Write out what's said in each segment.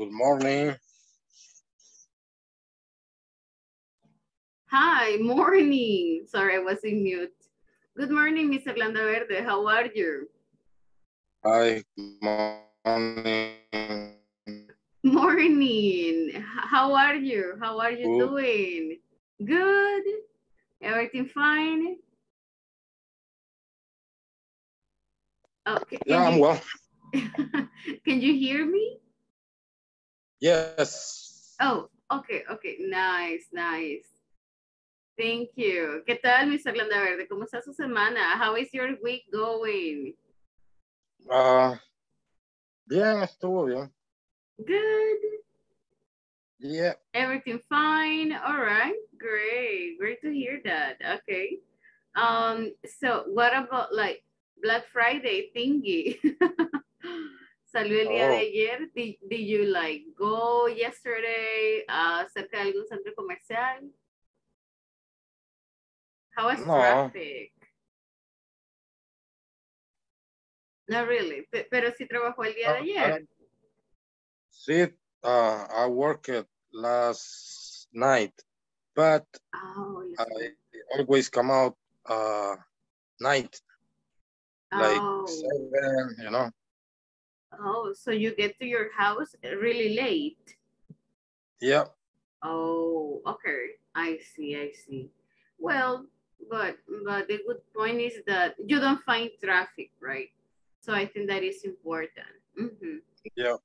Good morning. Hi, morning. Sorry, I was in mute. Good morning, Mr. Landaverde. How are you? Hi, morning. Morning. How are you? How are you Good. doing? Good? Everything fine? Oh, okay. Yeah, I'm well. Can you hear me? Yes. Oh, okay, okay. Nice, nice. Thank you. ¿Qué tal, Mr. Landaverde? ¿Cómo está su semana? How is your week going? Uh, bien, estuvo bien. Good. Yeah. Everything fine. All right. Great. Great to hear that. Okay. Um, so what about like Black Friday thingy? Salió el día de Oh. ayer. Did, did you like go yesterday uh, cerca de algún centro comercial? How was No. traffic? Not really. Pe- Pero sí trabajó el día de Uh, ayer. See, uh, I worked last night, but Oh, yes. I always come out uh, night, like oh. seven, you know. Oh, so you get to your house really late. Yeah. Oh, okay. I see, I see. Well, but but the good point is that you don't find traffic, right? So I think that is important. Mhm. Yeah.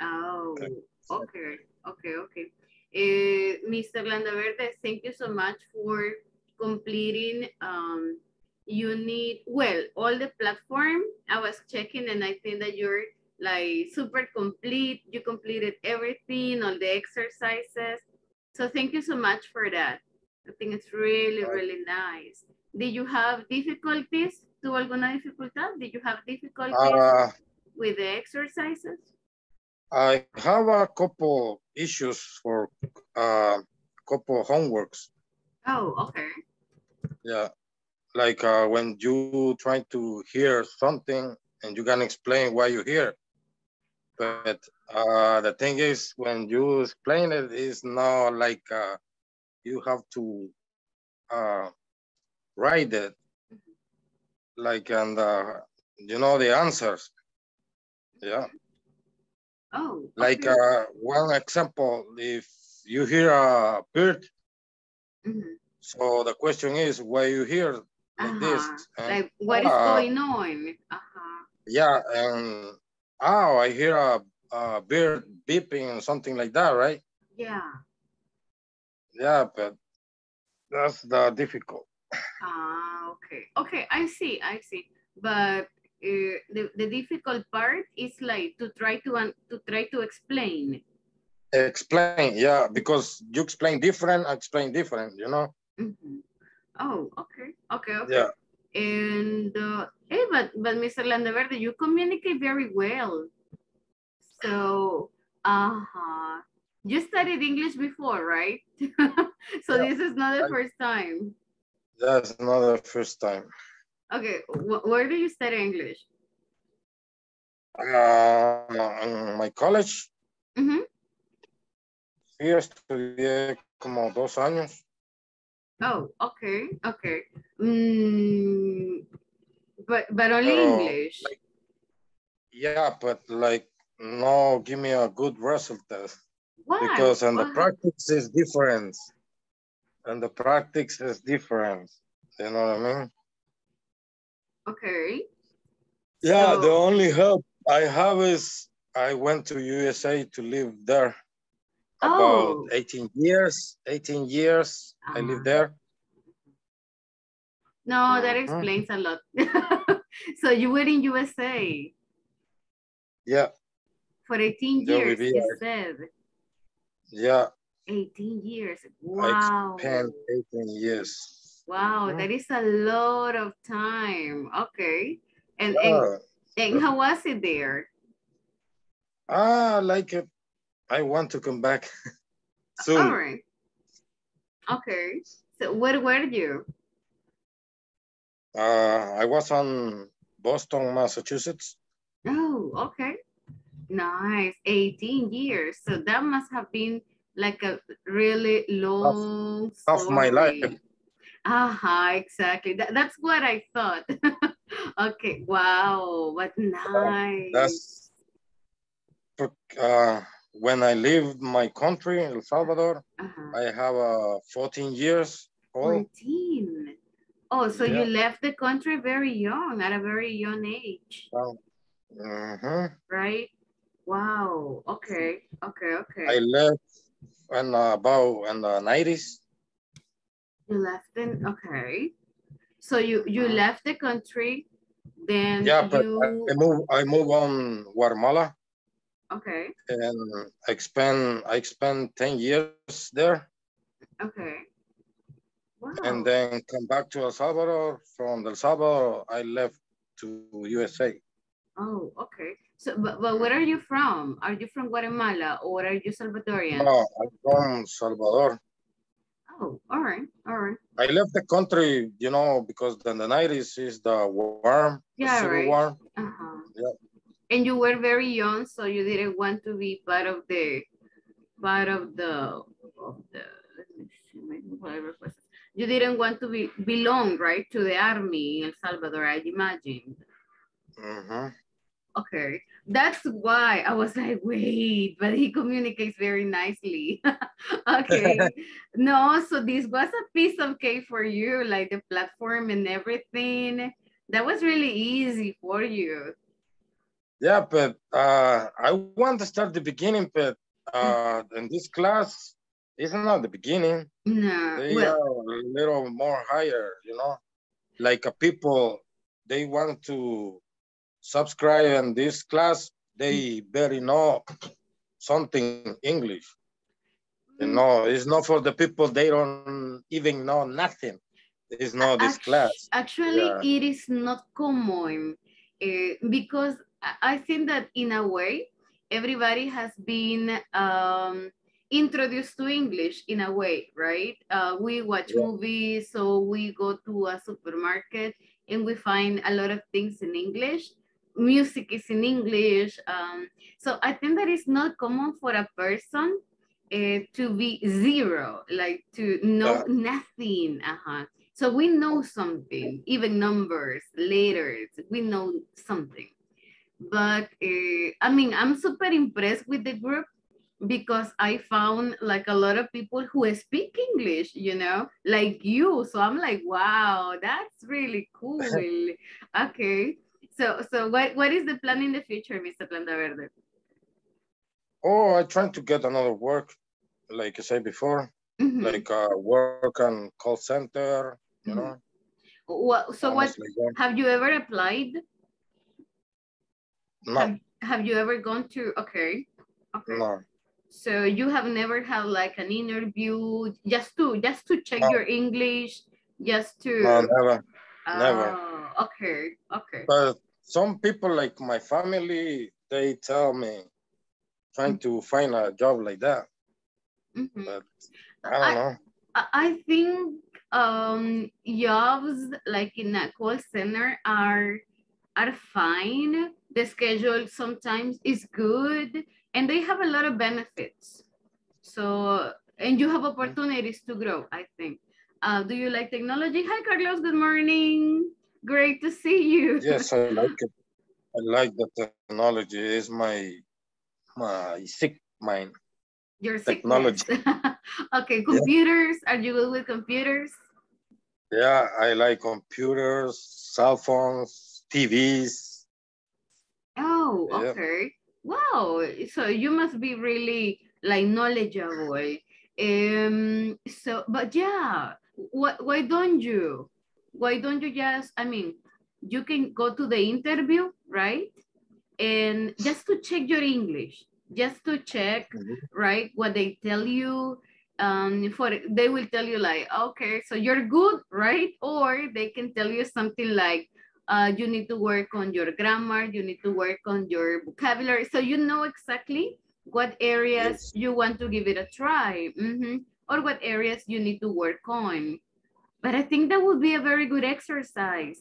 Oh, Okay. okay, okay, okay. Eh, Mr. Landaverde, thank you so much for completing um, you need, well, all the platform. I was checking and I think that you're like super complete. You completed everything, all the exercises. So thank you so much for that. I think it's really, really nice. Did you have difficulties? ¿Tuvo alguna dificultad? Did you have difficulties Uh, with the exercises? I have a couple issues for uh, couple homeworks. Oh, okay. Yeah, like uh, when you try to hear something and you can explain why you hear. But uh, the thing is, when you explain it, it's not like uh, you have to uh, write it, like and uh, you know the answers. Yeah, Oh, like okay. uh, one example, if you hear a bird, Mhm. so the question is why you hear like this. Uh-huh. And, Like what is uh, going on? Uh-huh. Yeah, and oh, I hear a, a bird beeping and something like that, right? Yeah. Yeah, but that's the difficult. Ah, okay. Okay, I see, I see. But uh, the, the difficult part is like to try to un to try to explain. Explain, yeah, because you explain different, I explain different, you know? Mhm. Oh, okay, okay, okay. Yeah. And uh, hey, but but Mr. Landaverde, you communicate very well. So, uh-huh. You studied English before, right? so Yeah, this is not the I- first time. That's not the first time. Okay, wh where do you study English? Uh, in my college, Mm -hmm. sí, estudié como dos años. Oh, okay, okay. Mm, but but only English. like, yeah, but like, no, give me a good result test. Why? because and the practice is different and the practice is different you know what i mean Okay. yeah the only help i have is i went to usa to live there about Oh. 18 years 18 years i Ah. lived there No, that Mhm. explains a lot. so you were in USA yeah for 18 years, vivía- you said. yeah 18 years. i Wow. spent 18 years Wow, Mhm. that is a lot of time. Okay. And, and, yeah. and how was it there? ah I like it i want to come back soon All right. Okay. So where were you? uh i was on boston massachusetts Oh, okay. Nice, 18 years. So that must have been like a really long of my life. Aha, exactly. That, that's what I thought. okay, wow, what nice. That's uh, when I leave my country, El Salvador. Uh -huh. I have uh, 14 years old. 14. Oh, so yeah. you left the country very young, at a very young age. Uh -huh. Right? Wow. Okay. Okay. Okay. I left in uh, about in the 90s. You left in, okay. So you, you uh-huh. left the country, then Yeah, but you... I move I move on Guatemala. Okay. And I spent I spent 10 years there. Okay. Wow. And then come back to El Salvador. From El Salvador, I left to USA. Oh, okay. So, but, but where are you from? Are you from Guatemala or are you Salvadorian? No, I'm from Salvador. Oh, all right, all right. I left the country, you know, because in the 90s is the war, yeah, the right. war. Uh -huh. Yeah. And you were very young, so you didn't want to be part of the, part of the, of the, let me see, whatever You didn't want to be belong, right, to the army in El Salvador, I imagine. Mm -hmm. Okay, that's why I was like, wait, but he communicates very nicely. okay, no, so this was a piece of cake for you, like the platform and everything. That was really easy for you. Yeah, but uh, I want to start the beginning, but uh, in this class, it's not the beginning. No, they well, are a little more higher, you know, like a people, they want to subscribe in this class, they very know something English. You mm. know, it's not for the people, they don't even know nothing. It's not this actually, class. Actually, yeah. it is not common uh, because I think that in a way, everybody has been um, introduced to English in a way, right? Uh, we watch yeah. movies, so we go to a supermarket and we find a lot of things in English music is in English. Um, so I think that it's not common for a person uh, to be zero, like to know nothing. Uh -huh. So we know something, even numbers, letters, we know something. But uh, I mean, I'm super impressed with the group because I found like a lot of people who speak English, you know, like you. So I'm like, wow, that's really cool. okay. So, so what, what is the plan in the future, Mr. Planta Verde? Oh, I trying to get another work, like I said before, mm -hmm. like uh, work on call center, you mm -hmm. know. Well, so what, like have you ever applied? No. Have, have you ever gone to, okay, okay. No. So you have never had like an interview just to, just to check no. your English, just to. No, never, uh, never. Oh, okay, okay. But some people like my family, they tell me trying mm -hmm. to find a job like that. Mm -hmm. But I don't I, know. I think um, jobs like in a call center are are fine. The schedule sometimes is good and they have a lot of benefits. So, and you have opportunities to grow, I think. Uh, do you like technology? Hi, Carlos, good morning. Great to see you. Yes, I like it. I like the technology. It's my my sick mind. Your technology. okay, computers. Yeah. Are you good with computers? Yeah, I like computers, cell phones, TVs. Oh, okay. Yeah. Wow. So you must be really like knowledgeable. Um. So, but yeah, what? Why don't you? why don't you just, I mean, you can go to the interview, right? And just to check your English, just to check, mm -hmm. right, what they tell you. Um, for they will tell you like, okay, so you're good, right? Or they can tell you something like, uh, you need to work on your grammar, you need to work on your vocabulary. So you know exactly what areas yes. you want to give it a try, mm -hmm. or what areas you need to work on. But I think that would be a very good exercise.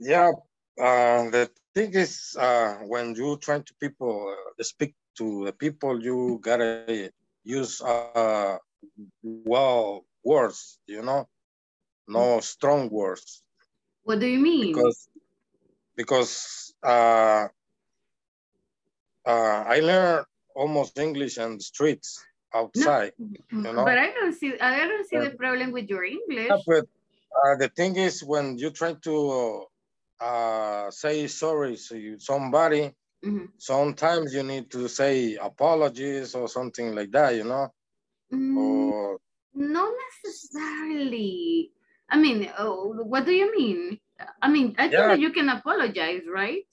Yeah, uh, the thing is, uh, when you try to people uh, speak to the people, you gotta use uh, well words, you know, no strong words. What do you mean? Because because uh, uh, I learned almost English on the streets outside. No, you know? But I don't see I don't see the problem with your English. Yeah, but uh, the thing is when you try to uh, say sorry to somebody, mm -hmm. sometimes you need to say apologies or something like that, you know? Mm, or, not necessarily. I mean, oh, what do you mean? I mean, I yeah. think that you can apologize, right?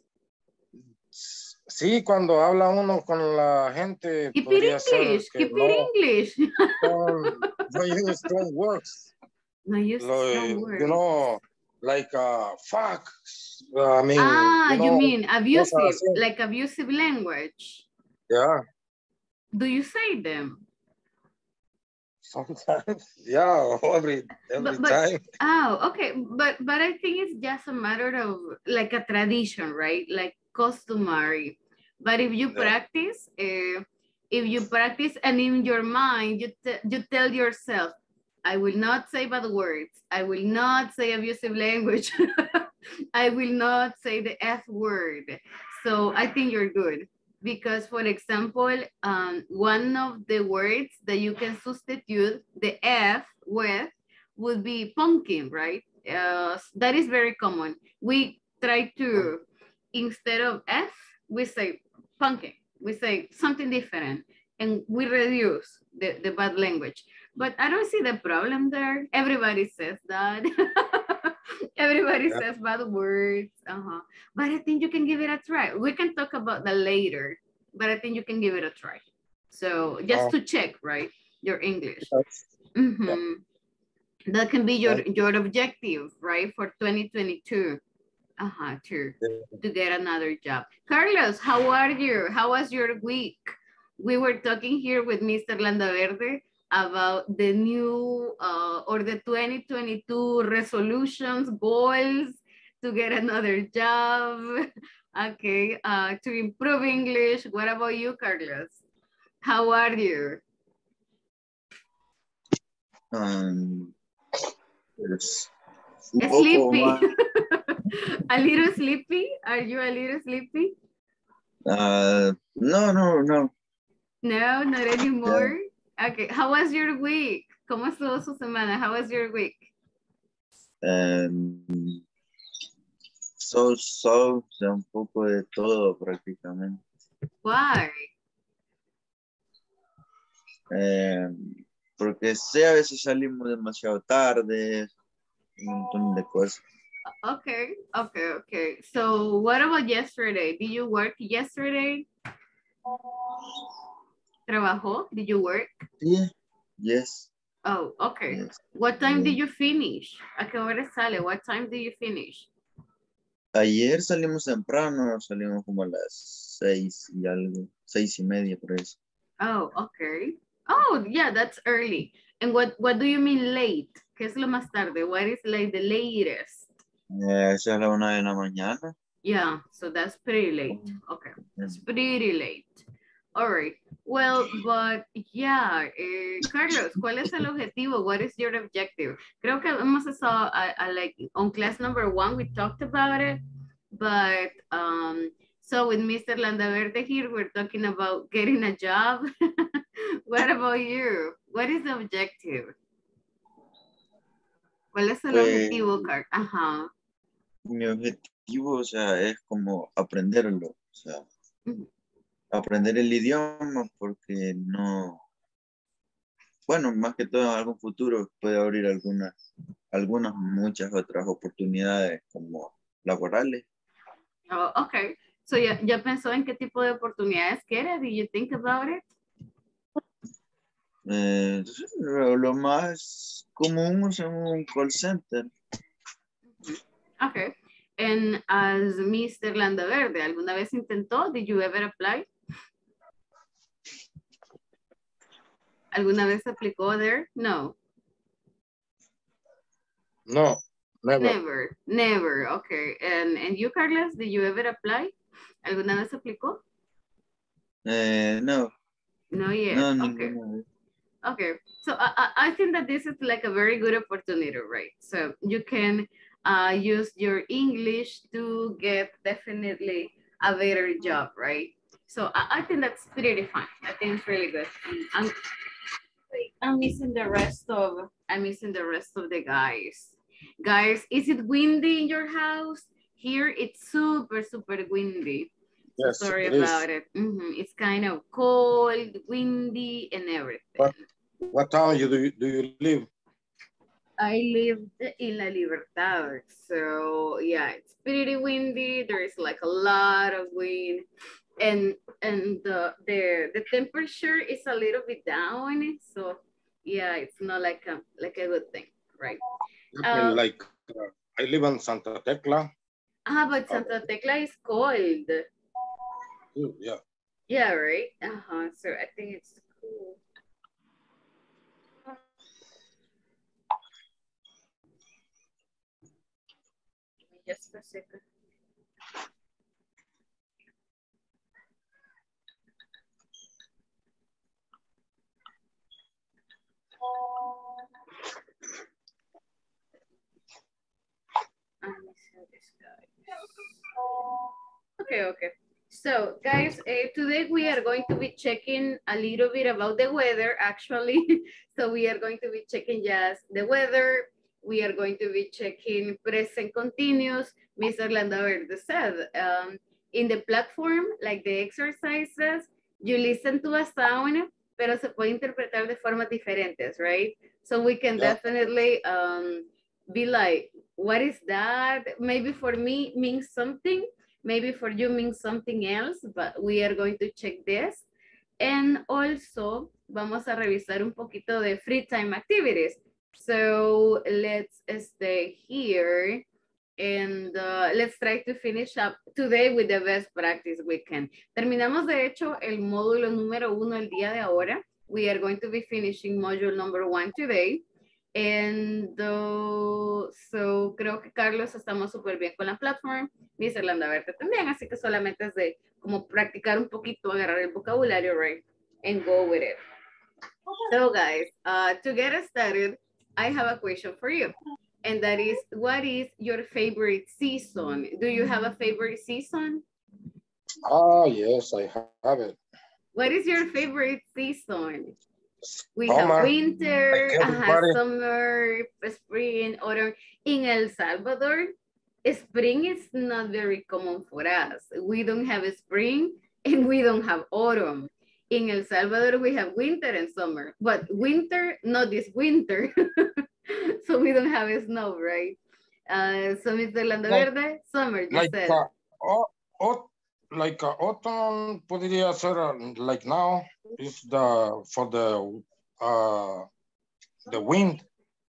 Sí, cuando habla uno con la gente. Keep it English, keep no, it English. no use strong words. No use strong words. You know, like uh, fuck. I mean. Ah, you, know, you mean abusive, like abusive language. Yeah. Do you say them? Sometimes, yeah, every every but, but, time. Oh, okay, but but I think it's just a matter of like a tradition, right? Like customary. But if you yeah. practice, uh, if you practice and in your mind, you, you tell yourself, I will not say bad words. I will not say abusive language. I will not say the F word. So I think you're good. Because for example, um, one of the words that you can substitute the F with would be pumpkin, right? Uh, that is very common. We try to instead of F, we say pumpkin. We say something different and we reduce the, the bad language. But I don't see the problem there. Everybody says that. Everybody yeah. says bad words. Uh-huh. But I think you can give it a try. We can talk about that later, but I think you can give it a try. So just oh. to check, right? Your English. Mm -hmm. yeah. That can be your, your objective, right? For 2022 uh-huh, to, to get another job. Carlos, how are you? How was your week? We were talking here with Mr. Landaverde about the new uh, or the 2022 resolutions, goals to get another job, okay, uh, to improve English. What about you, Carlos? How are you? Um, yes. Sleepy. a little sleepy? Are you a little sleepy? Uh, no, no, no. No, not anymore. Okay, how was your week? ¿Cómo estuvo su semana? How was your week? Um, so, so, un poco de todo prácticamente. Why? Um, porque sé, a veces salimos demasiado tarde, un montón de cosas. Okay, okay, okay. So what about yesterday? Did you work yesterday? ¿Trabajó? Did you work? Yeah, yes. Oh, okay. Yes. What time yeah. did you finish? ¿A qué hora sale? What time did you finish? Ayer salimos temprano, salimos como a las seis y algo, seis y media por eso. Oh, okay. Oh, yeah, that's early. And what, what do you mean late? ¿Qué es lo más tarde? What is like the latest? Yeah, esa es la una de la mañana. Yeah, so that's pretty late. Oh. Okay, that's mm. pretty late. All right. Well, but yeah, eh, Carlos, ¿cuál es el objetivo? What is your objective? Creo que hemos estado, like, on class number one, we talked about it, but um, so with Mr. Landaverde here, we're talking about getting a job. what about you? What is the objective? ¿Cuál es el objetivo, Carlos? Ajá mi objetivo, o sea, es como aprenderlo, o sea, aprender el idioma porque no, bueno, más que todo en algún futuro puede abrir algunas, algunas muchas otras oportunidades como laborales. Oh, ok. So, ¿ya, ¿ya pensó en qué tipo de oportunidades quiere? Did you think about it? Eh, lo, más común es un call center. Okay. And as Mr. Landaverde, ¿alguna vez intentó? Did you ever apply? ¿Alguna vez aplicó there? No. No, Never. Never, never. Okay. And, and you, Carlos, did you ever apply? ¿Alguna vez aplicó? Uh, no. No yet. No, okay. no, Okay. So I, I think that this is like a very good opportunity, right? So you can uh, use your English to get definitely a better job, right? So I, I think that's pretty fun. I think it's really good. I'm, I'm missing the rest of, I'm missing the rest of the guys. Guys, is it windy in your house? Here it's super, super windy. Yes, Sorry it about is. it. Mhm, It's kind of cold, windy, and everything. What? What town you do you, do you live? I lived in La Libertad, so yeah, it's pretty windy. There is like a lot of wind, and and the the the temperature is a little bit down. So yeah, it's not like a like a good thing, right? Uh, like uh, I live in Santa Tecla. Ah, but Santa Tecla is cold. Yeah. Yeah, right. Uh huh. So I think it's cool. Just a second. Let me see this guy. Okay, okay. So guys, uh, today we are going to be checking a little bit about the weather actually. so we are going to be checking just the weather. We are going to be checking present continuous. Ms. Orlando Verde said, um, in the platform, like the exercises, you listen to a sound, pero se puede interpretar de formas diferentes, right? So we can Yeah. definitely um, be like, what is that? Maybe for me means something, maybe for you means something else, but we are going to check this. And also, vamos a revisar un poquito de free time activities. So let's stay here and uh, let's try to finish up today with the best practice we can. Terminamos de hecho el módulo número uno el día de ahora. We are going to be finishing module number one today. And uh, so creo que Carlos estamos súper bien con la platform. Miss Irlanda Verde también, así que solamente es de como practicar un poquito, agarrar el vocabulario, right? And go with it. So guys, uh, to get us started, I have a question for you. And that is, what is your favorite season? Do you have a favorite season? Ah, yes, I have it. What is your favorite season? We Summer, have winter, like ajá, summer, spring, autumn. In El Salvador, spring is not very common for us. We don't have a spring and we don't have autumn. In El Salvador, we have winter and summer, but winter, not this winter. so we don't have snow, right? Uh, so Mr. Orlando Like- Verde, summer, you like said. uh, au- au- like uh, autumn podría ser uh, like now is the for the uh the wind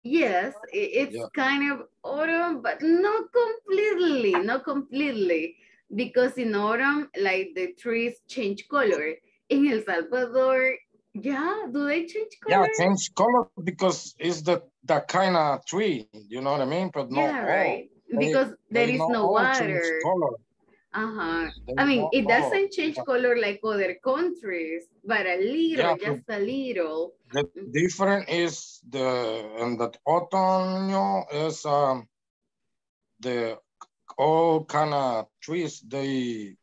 Yes, it's Yeah. kind of autumn, but not completely, not completely. Because in autumn, like the trees change color. In El Salvador, yeah, do they change color? yeah change color because it's the that kind of tree you know what I mean but no, yeah, all. right. They- Because there is no water. color. Uh-huh. I mean, it all. doesn't change color like other countries, but a little, Yeah, just a little. The different is the and that otoño is um the all kind of trees they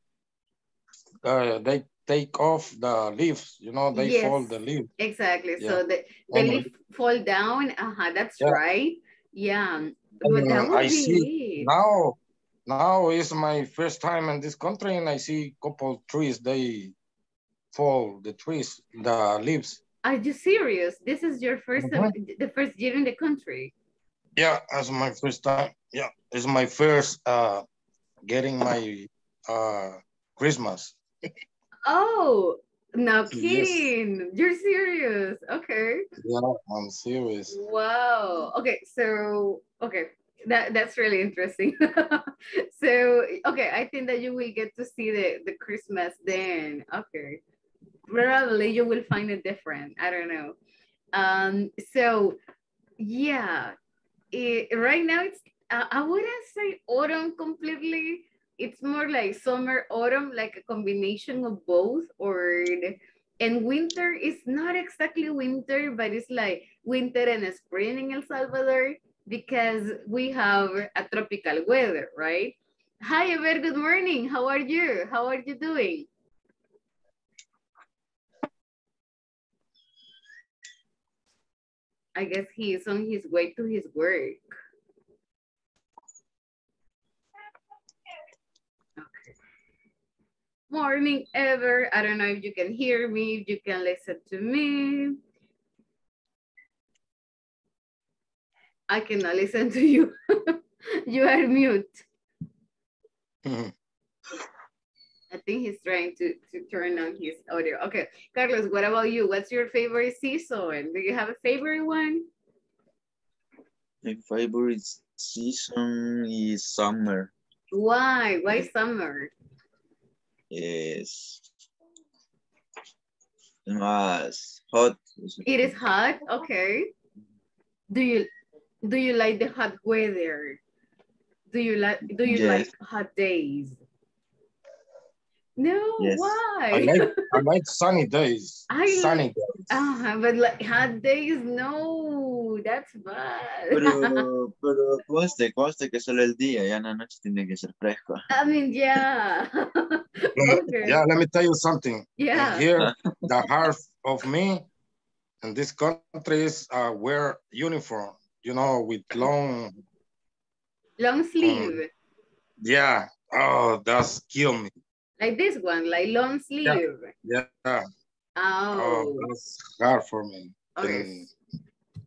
uh, they take off the leaves you know they fall the leaves Exactly. Yeah. So the, the leaf fall down. Uh-huh, that's Yeah. right. Yeah. But And that would I see it. now now is my first time in this country and I see couple trees they fall the trees the leaves Are you serious? This is your 1st Mhm. the first year in the country. yeah that's my first time yeah it's my first uh getting my uh Christmas Oh, no Yes. kidding. You're serious. Okay. Yeah, I'm serious. Wow. Okay, so okay. That that's really interesting. so okay, I think that you will get to see the, the Christmas then. Okay. Probably you will find it different. I don't know. Um, so yeah. It, right now it's uh, I wouldn't say autumn completely. It's more like summer, autumn, like a combination of both. Or and winter is not exactly winter, but it's like winter and spring in El Salvador because we have a tropical weather, right? Hi, Ever, good morning. How are you? How are you doing? I guess he is on his way to his work. Morning, Ever. I don't know if you can hear me, if you can listen to me. I cannot listen to you. you are mute. Mm-hmm. I think he's trying to, to turn on his audio. Okay, Carlos, what about you? What's your favorite season? Do you have a favorite one? My favorite season is summer. Why? Why summer? Yes. Más hot. It is hot, okay. Do you do you like the hot weather? Do you like do you yes. like hot days? No, yes. why? I like, I like sunny days. I sunny like, days. Uh, but like hot days, no, that's bad. Pero, pero conste, conste que solo el día, ya en la noche tiene que ser fresco. I mean, yeah. okay. Yeah, let me tell you something. Yeah. Here, the half of me in this country is uh, wear uniform, you know, with long Long sleeve. Um, yeah. Oh, that's kill me. Like this one, like long sleeve. Yeah. yeah. Oh. oh. That's hard for me. Okay.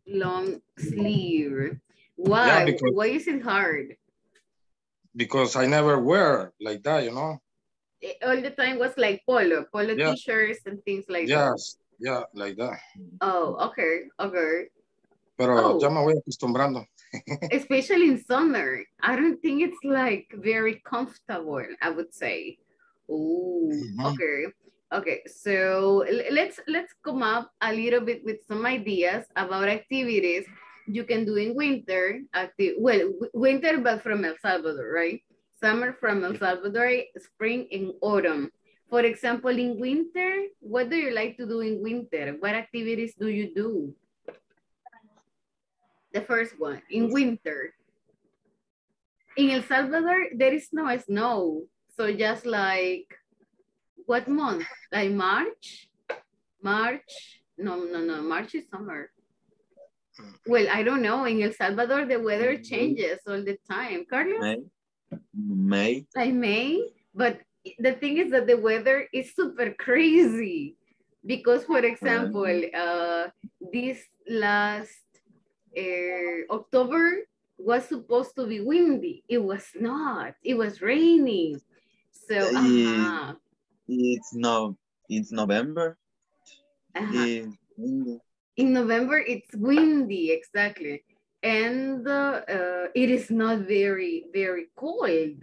Long sleeve. Why? Yeah, because, Why is it hard? Because I never wear like that, you know? Eh, all the time was like polo, polo yeah. t-shirts and things like yes. that. Yes, yeah, like that. Oh, okay, okay. Pero oh. ya me voy acostumbrando. especially in summer. I don't think it's like very comfortable, I would say. Oh, mm -hmm. okay. Okay, so let's let's come up a little bit with some ideas about activities you can do in winter. Active well, winter, but from El Salvador, right? Summer from El Salvador, spring and autumn. For example, in winter, what do you like to do in winter? What activities do you do? the first one, in winter. In El Salvador, there is no snow. So just like, what month? Like March? March? No, no, no, March is summer. Well, I don't know. In El Salvador, the weather mm-hmm. changes all the time. Carlos? May. May. Like May. But the thing is that the weather is super crazy. Because, for example, uh, this last uh, October was supposed to be windy. It was not. It was raining. So uh -huh. it's no. It's November. Uh -huh. In November, it's windy exactly, and uh, uh, it is not very very cold.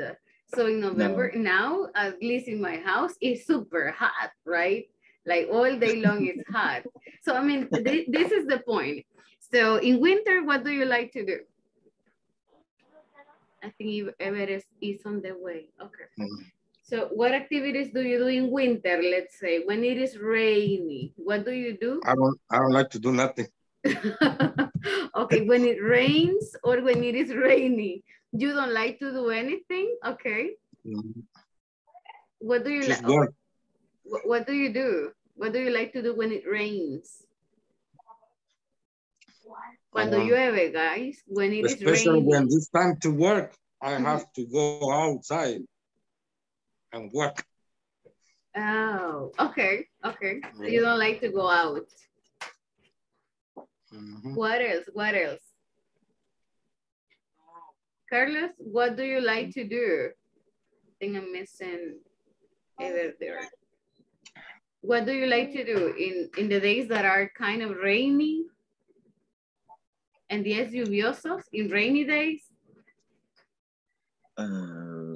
So in November no. now, at least in my house, it's super hot, right? Like all day long, it's hot. So I mean, th this is the point so in winter, what do you like to do? I think Everest is on the way. Okay. Mm -hmm. So what activities do you do in winter, let's say, when it is rainy? What do you do? I don't, I don't like to do nothing. okay, when it rains or when it is rainy, you don't like to do anything? Okay. What do you like? What, what do you do? What do you like to do when it rains? Cuando um, llueve, guys, when it especially is raining. when it's time to work, I mm -hmm. have to go outside and work. Oh, okay, okay. So you don't like to go out. Mm -hmm. What else? What else? Carlos, what do you like to do? I think I'm missing either there. What do you like to do in, in the days that are kind of rainy and días lluviosos in rainy days? Uh,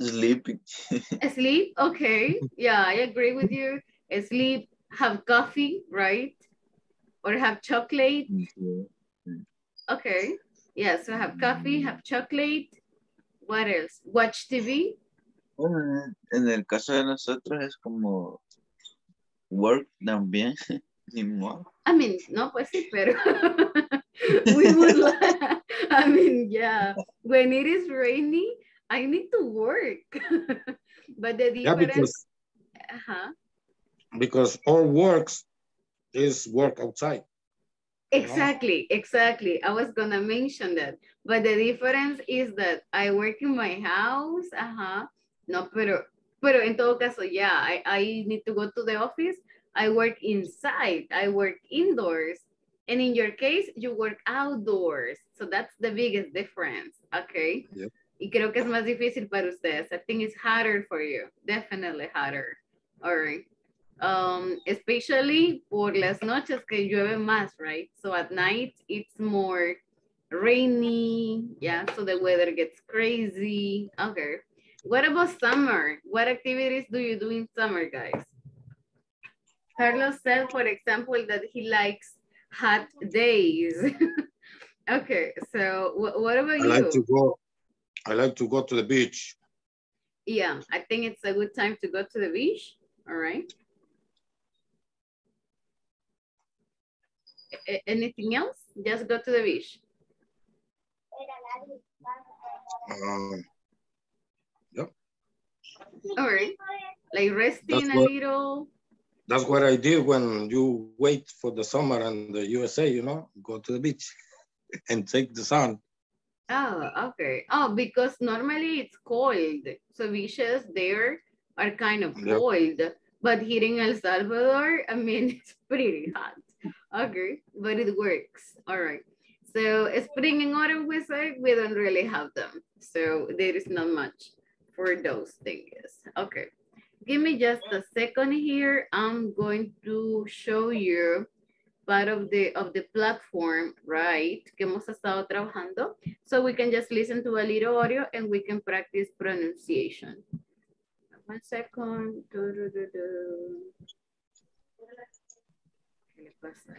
sleeping. Sleep, okay. Yeah, I agree with you. Sleep, have coffee, right? Or have chocolate. Okay. Yeah, so have coffee, have chocolate. What else? Watch TV. Bueno, en el caso de nosotros es como work también, ni modo. I mean, no, pues sí, pero we would like, I mean, yeah, when it is rainy, I need to work. but the difference, Yeah, because, uh -huh. because all works is work outside. Exactly, exactly. I was gonna mention that. But the difference is that I work in my house, uh-huh. No, pero, pero en todo caso, yeah, I, I need to go to the office. I work inside, I work indoors. And in your case, you work outdoors. So that's the biggest difference, okay? Yep. Y creo que es más difícil para ustedes. I think it's harder for you, definitely harder. All right. Um, especially por las noches que llueve más, right? So at night, it's more rainy, yeah, so the weather gets crazy. Okay. What about summer? What activities do you do in summer, guys? Carlos said, for example, that he likes hot days. okay, so wh- what about I you? like to go, I like to go to the beach. Yeah, I think it's a good time to go to the beach. All right. Anything else? Just go to the beach. Um, All right. Like resting That's a little. that's what I did when you wait for the summer in the USA, you know, go to the beach and take the sun. Oh, okay. Oh, because normally it's cold. So beaches there are kind of Yep. cold. But here in El Salvador, I mean, it's pretty hot. Okay, but it works. All right. So spring and autumn we say we don't really have them. So there is not much for those things. Okay. Give me just a second here. I'm going to show you part of the of the platform, right? Que hemos estado trabajando. So we can just listen to a little audio and we can practice pronunciation. One second. Du, du, du, du. ¿Qué le pasa?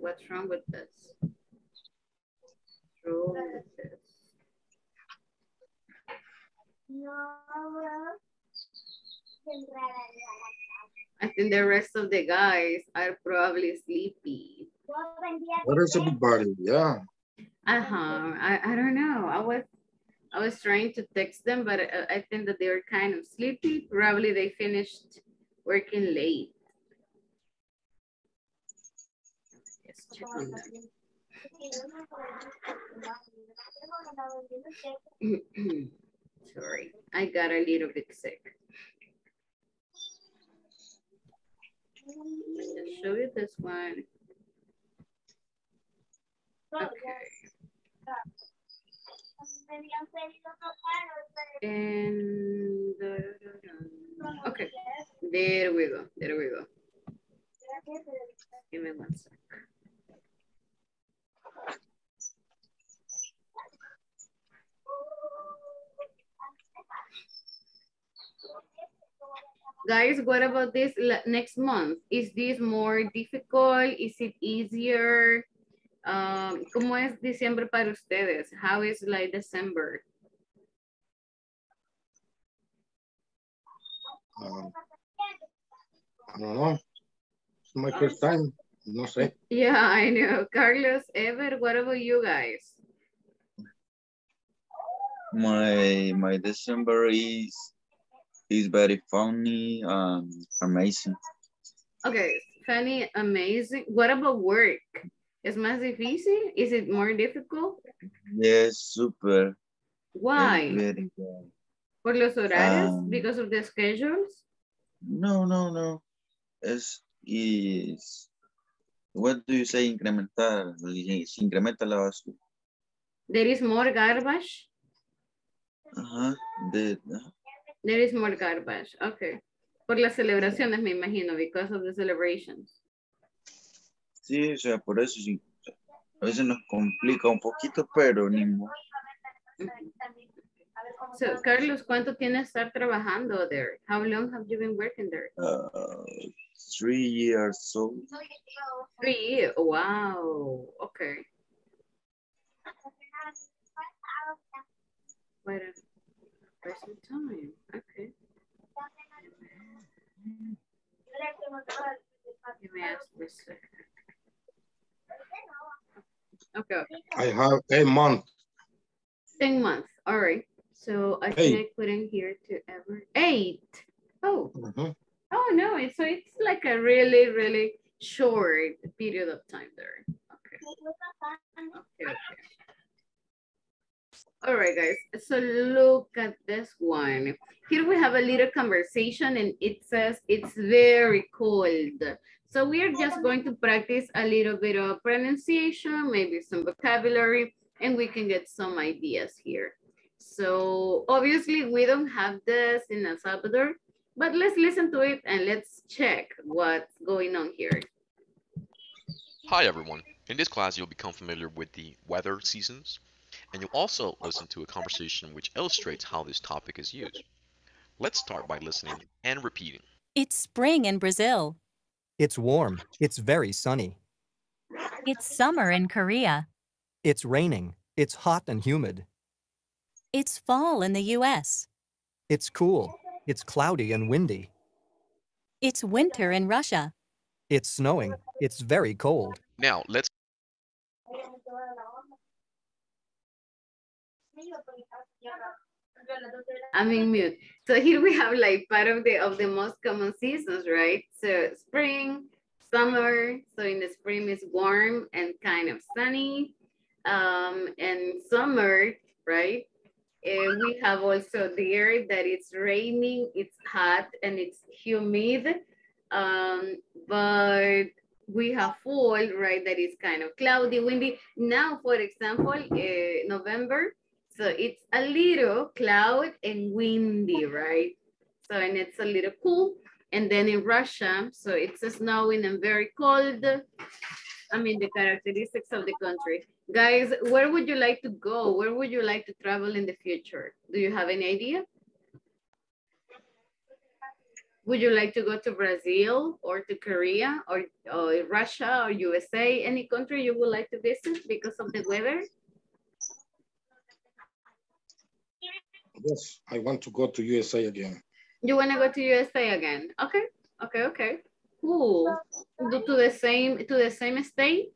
What's wrong with this? What's wrong with this? I think the rest of the guys are probably sleepy. What is everybody? Yeah. Uh-huh. I, I don't know. I was I was trying to text them, but I, I think that they were kind of sleepy. Probably they finished working late. Sorry, I got a little bit sick. Just show you this one. Okay. And da. okay, there we go. There we go. Give me one sec. Guys, what about this next month? Is this more difficult? Is it easier? Um, ¿Cómo es diciembre para ustedes? How is like December? Um, I don't know. It's my first time. No sé. Yeah, I know. Carlos, Ever, what about you guys? My my December is is very funny and amazing. Okay, funny, amazing. What about work? ¿Es más difícil? Is it more difficult? Yes, super. Why? Very good. ¿Por los horarios? Um, Because of the schedules? No, no, no. Es is what do you say incrementar? Se incrementa la basura. There is more garbage? De, ajá. There is more garbage. Okay. Por las celebraciones, me imagino, because of the celebrations. Sí, o sea, por eso sí. A veces nos complica un poquito, pero ni modo. So, Carlos, ¿cuánto tienes estar trabajando there? How long have you been working there? Uh, three years old. Three years. Wow. Okay. Wait a person time. Okay. Give me a second. Okay. I have a month. 10 months. All right. So I think I put in here to ever eight. Oh. Mm -hmm. Oh no, it's so it's like a really, really short period of time there. Okay. Okay, okay. All right, guys. So look at this one. Here we have a little conversation and it says it's very cold. So we are just going to practice a little bit of pronunciation, maybe some vocabulary, and we can get some ideas here. So obviously we don't have this in El Salvador, but let's listen to it and let's check what's going on here. Hi everyone. In this class, you'll become familiar with the weather seasons, and you'll also listen to a conversation which illustrates how this topic is used. Let's start by listening and repeating. It's spring in Brazil. It's warm. It's very sunny. It's summer in Korea. It's raining. It's hot and humid. It's fall in the US. It's cool. It's cloudy and windy. It's winter in Russia. It's snowing. It's very cold. Now, let's I'm in mute. So here we have like part of the of the most common seasons, right? So spring, summer. So in the spring it's warm and kind of sunny. Um, and summer, right? And we have also there that it's raining, it's hot, and it's humid. Um, but we have fall, right? That is kind of cloudy, windy. Now, for example, uh, November, so it's a little cloud and windy, right? So, and it's a little cool. And then in Russia, so it's snowing and very cold. I mean, the characteristics of the country. Guys, where would you like to go? Where would you like to travel in the future? Do you have any idea? Would you like to go to Brazil or to Korea or, or Russia or USA? Any country you would like to visit because of the weather? Yes, I want to go to USA again. You want to go to USA again? Okay, okay, okay. Cool. To, to the same to the same state?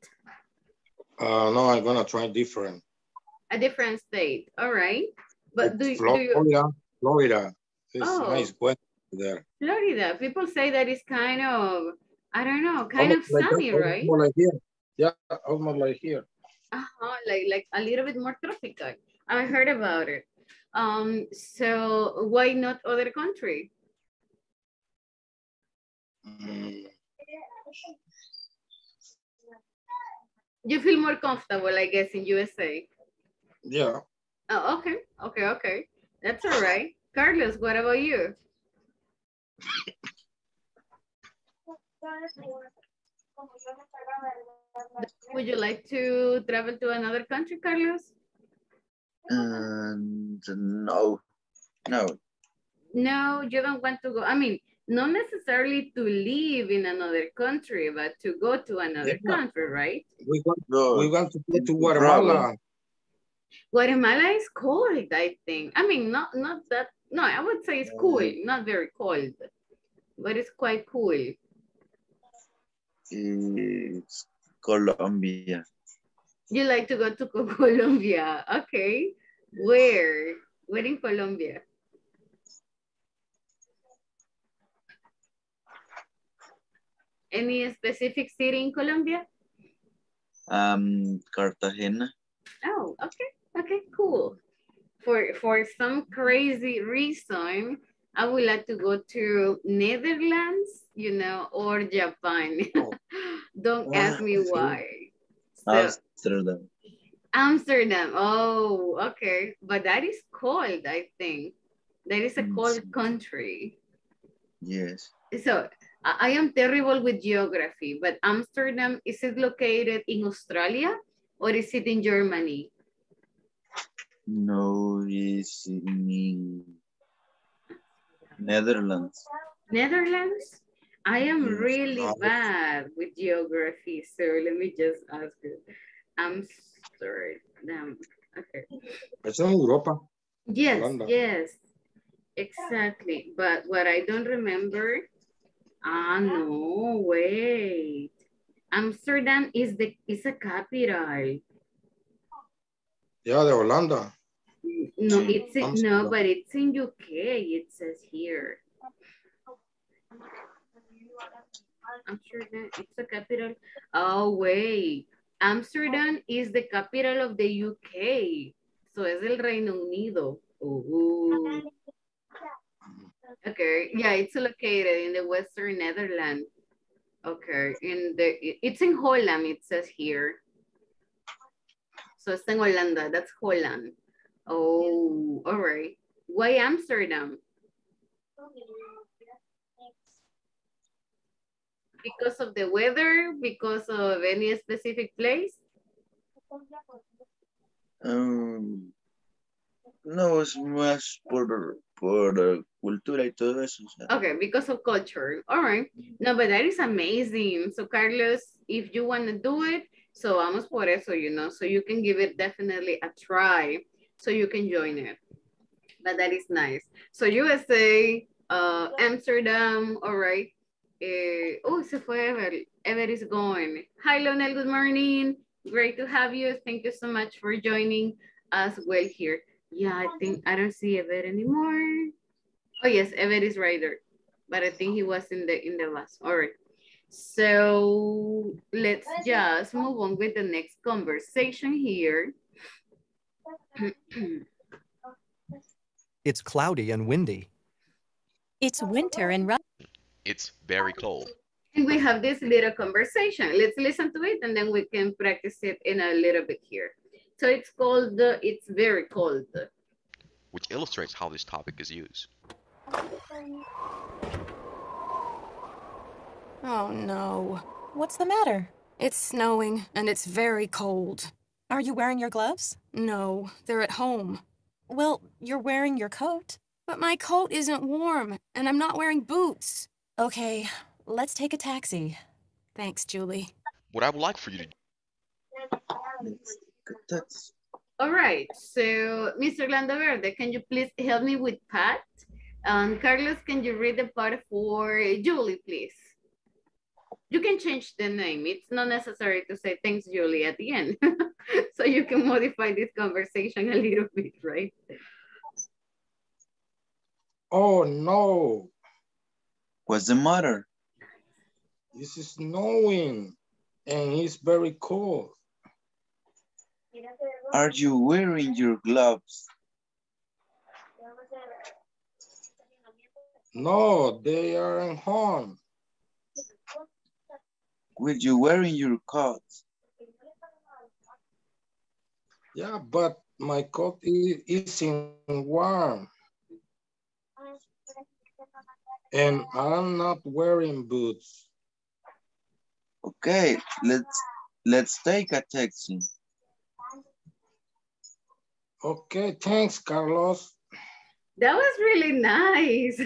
Uh, no, I'm gonna try different. A different state. All right. But do, Florida, do you... Florida. It's oh. nice weather there. Florida. People say that it's kind of, I don't know, kind almost of sunny, like, right? Like here. Yeah, almost like here. Uh -huh, like like a little bit more tropical. I heard about it. Um, so why not other country? Mm. You feel more comfortable, I guess, in USA. Yeah. Oh, okay, okay, okay. That's all right. Carlos, what about you? Would you like to travel to another country, Carlos? And no, no. No, you don't want to go. I mean, not necessarily to live in another country, but to go to another yeah. country, right? We want, no. we want to go to Guatemala. Guatemala is cold, I think. I mean, not not that. No, I would say it's cool, mm. not very cold, but it's quite cool. It's Colombia. You like to go to Colombia. Okay. Where? Where in Colombia? Any specific city in Colombia? Um, Cartagena. Oh, okay. Okay, cool. For for some crazy reason, I would like to go to Netherlands, you know, or Japan. Oh. Don't ask me why. Amsterdam. Amsterdam. Oh, okay. But that is cold, I think. That is a mm, cold country. Yes. So I am terrible with geography, but Amsterdam, is it located in Australia or is it in Germany? No, it's in Netherlands. Netherlands? I am really bad with geography, so let me just ask you. I'm sorry. Damn. Okay. It's in Europa. Yes, yes, exactly. But what I don't remember, ah, no, wait. Amsterdam is the is a capital. Yeah, de Holanda. No, it's in, no, but it's in UK. It says here. Amsterdam, it's the capital. Oh wait, Amsterdam is the capital of the UK. So es el Reino Unido. Ooh. Okay, yeah, it's located in the Western Netherlands. Okay, in the it's in Holland. It says here. So it's in Holanda. That's Holland. Oh, all right. Why Amsterdam? Because of the weather? Because of any specific place? Um, no, es más por, por eh, cultura y todo eso. o sea. Okay, because of culture. All right. No, but that is amazing. So, Carlos, if you want to do it, so vamos por eso, you know, so you can give it definitely a try, so you can join it. But that is nice. So, USA, uh, Amsterdam, all right. Eh, oh, se fue Ever. Ever is gone. Hi, Lionel, good morning. Great to have you. Thank you so much for joining us well here. Yeah, I think I don't see Ever anymore. Oh yes, Ever is right there. But I think he was in the in the last. All right. So let's just move on with the next conversation here. It's cloudy and windy. It's winter in Russia. It's very cold. And we have this little conversation. Let's listen to it and then we can practice it in a little bit here. So it's called, uh, it's very cold. which illustrates how this topic is used. Oh no. What's the matter? It's snowing and it's very cold. Are you wearing your gloves? No, they're at home. Well, you're wearing your coat. But my coat isn't warm and I'm not wearing boots. Okay, let's take a taxi. Thanks, Julie. What I would like for you to Let's take a taxi. All right, so Mr. Landaverde, can you please help me with Pat? Um, Carlos, can you read the part for Julie, please? You can change the name. It's not necessary to say thanks, Julie, at the end. so you can modify this conversation a little bit, right? Oh no, What's the matter? this is snowing and it's very cold. Are you wearing your gloves? No, they are at home. Will you wearing your coat? Yeah, but my coat is, isn't warm. And I'm not wearing boots. Okay, let's let's take a taxi. Okay, thanks, Carlos. That was really nice.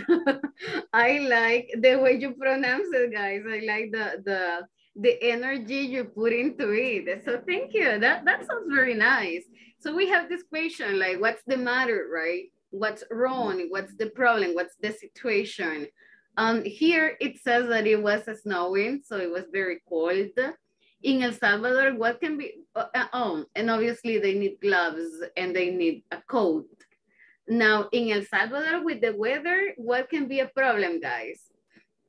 I like the way you pronounce it, guys. I like the the the energy you put into it. So thank you. That that sounds very nice. So we have this question like, what's the matter, right? What's wrong? What's the problem? What's the situation? Um, here it says that it was snowing, so it was very cold. In El Salvador, what can be? Uh, oh, and obviously they need gloves and they need a coat. Now, in El Salvador, with the weather, what can be a problem, guys?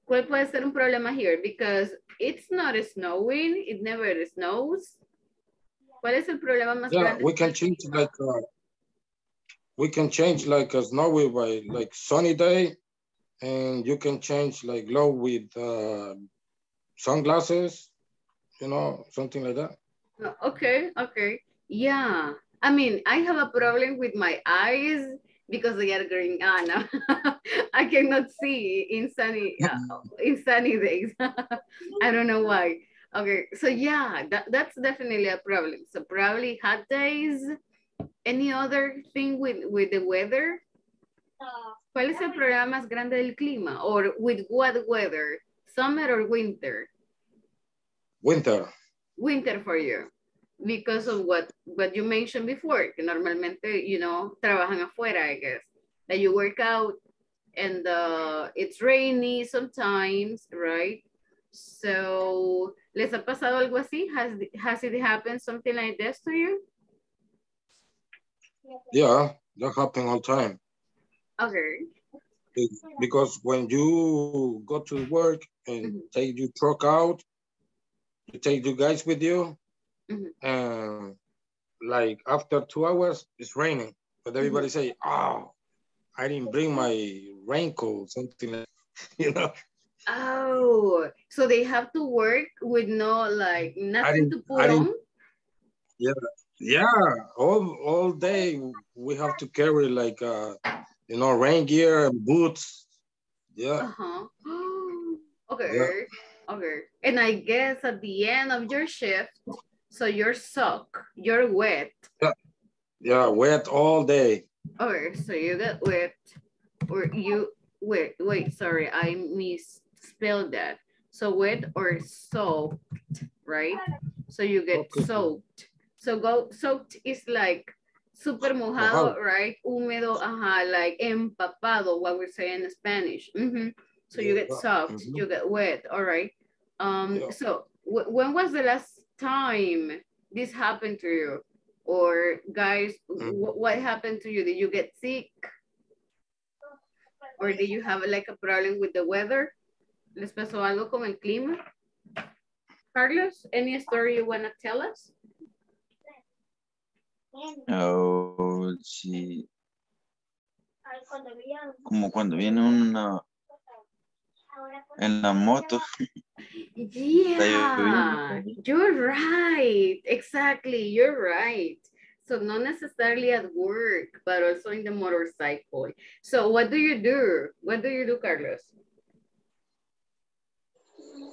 ¿Cuál puede ser un problema here? Because it's not snowing, it never snows. ¿Cuál es el problema más Yeah, grande? we can change like uh, we can change like a snowy by like sunny day, and you can change like low with uh, sunglasses, you know, something like that. Okay, okay. Yeah. I mean, I have a problem with my eyes because they are green. Ah, no. I cannot see in sunny uh, in sunny days. I don't know why. Okay, so yeah, that, that's definitely a problem. So probably hot days. Any other thing with, with the weather? ¿Cuál es el problema más grande del clima? Or with what weather? Summer or winter? Winter. Winter for you. because of what what you mentioned before, que normalmente, you know, trabajan afuera, I guess. That you work out and uh, it's rainy sometimes, right? So, ¿les ha pasado algo así? Has, has it happened something like this to you? Yeah, that happen all the time. Okay. Because when you go to work and mm -hmm. take your truck out, you take you guys with you, mm -hmm. and like after two hours, it's raining. But everybody mm -hmm. say, oh, I didn't bring my raincoat, something like, you know. Oh, so they have to work with no like nothing to put on? Yeah, yeah. All all day we have to carry like uh you know rain gear and boots. Yeah. Uh-huh. okay. Yeah. Okay. And I guess at the end of your shift, so you're soaked, you're wet. Yeah. Yeah, wet all day. Okay, so you get wet or you wait, wait, sorry, I misspelled that. So wet or soaked, right? So you get okay. soaked. So go soaked is like super mojado, -huh. right? Húmedo, ajá, like empapado, what we say in Spanish. Mm -hmm. So you get soaked, mm -hmm. you get wet, all right? Um, yeah. So when was the last time this happened to you? Or guys, mm -hmm. what happened to you? Did you get sick? Or did you have like a problem with the weather? ¿Les pasó algo con el clima? Carlos, any story you want to tell us? Oh, sí. Como cuando viene una en la moto. Yeah, you're right. Exactly, you're right. So not necessarily at work, but also in the motorcycle. So what do you do? What do you do, Carlos?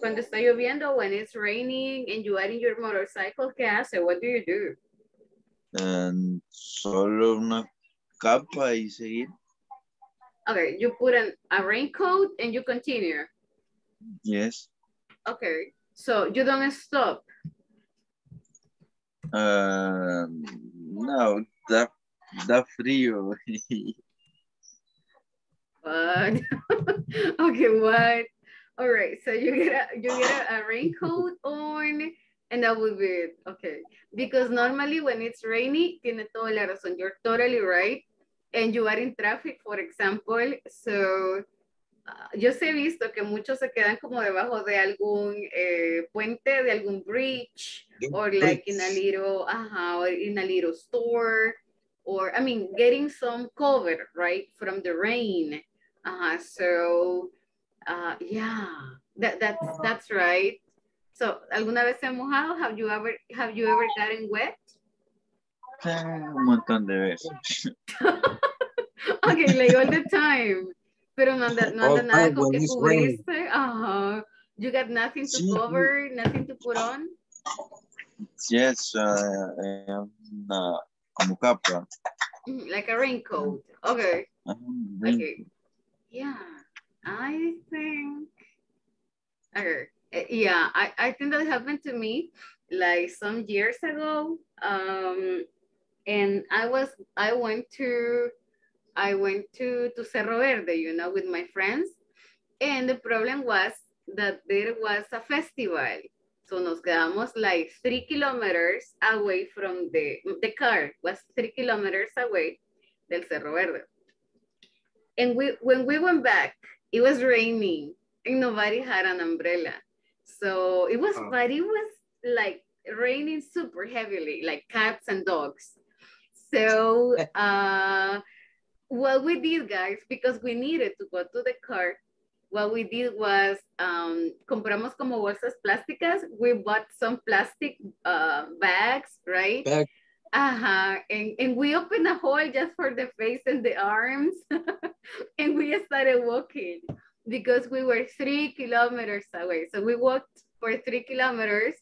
Cuando está lloviendo, when it's raining and you are in your motorcycle, ¿qué hace? What do you do? Um, solo una capa y seguir. Okay, you put an, a raincoat and you continue. Yes. Okay, so you don't stop. Um, no, da, da frío. what? okay, what? All right, so you get a you get a, a raincoat on and that would be it. Okay. Because normally when it's rainy, tiene toda la razón. You're totally right. And you are in traffic, for example. So uh, yo sé visto que muchos se quedan como debajo de algún eh, puente, de algún bridge, or like in a little, uh, or in a little store, or I mean, getting some cover, right, from the rain. Uh, so, uh, yeah, that, that's, that's right. So, ¿alguna vez se ha mojado? Have you ever, have you ever gotten wet? Un montón de veces. okay, like all the time. Pero no anda, no anda nada con que cubrirse. Uh, you got nothing to sí. cover, nothing to put on? Yes, uh, uh, como capa. Mm, like a raincoat. Okay. Um, okay. Yeah, I think. Okay. Eh, yeah, I, I think that happened to me like some years ago. Um, and I was, I went to I went to, to Cerro Verde, you know, with my friends. And the problem was that there was a festival. So nos quedamos like three kilometers away from the, the car was three kilometers away del Cerro Verde. And we, when we went back, it was raining and nobody had an umbrella. So it was, oh. but it was like raining super heavily, like cats and dogs. So uh, what we did, guys, because we needed to go to the car, what we did was um, compramos como bolsas plásticas. We bought some plastic uh, bags, right? Bag. Uh-huh. And, and we opened a hole just for the face and the arms. and we started walking because we were three kilometers away. So we walked for three kilometers.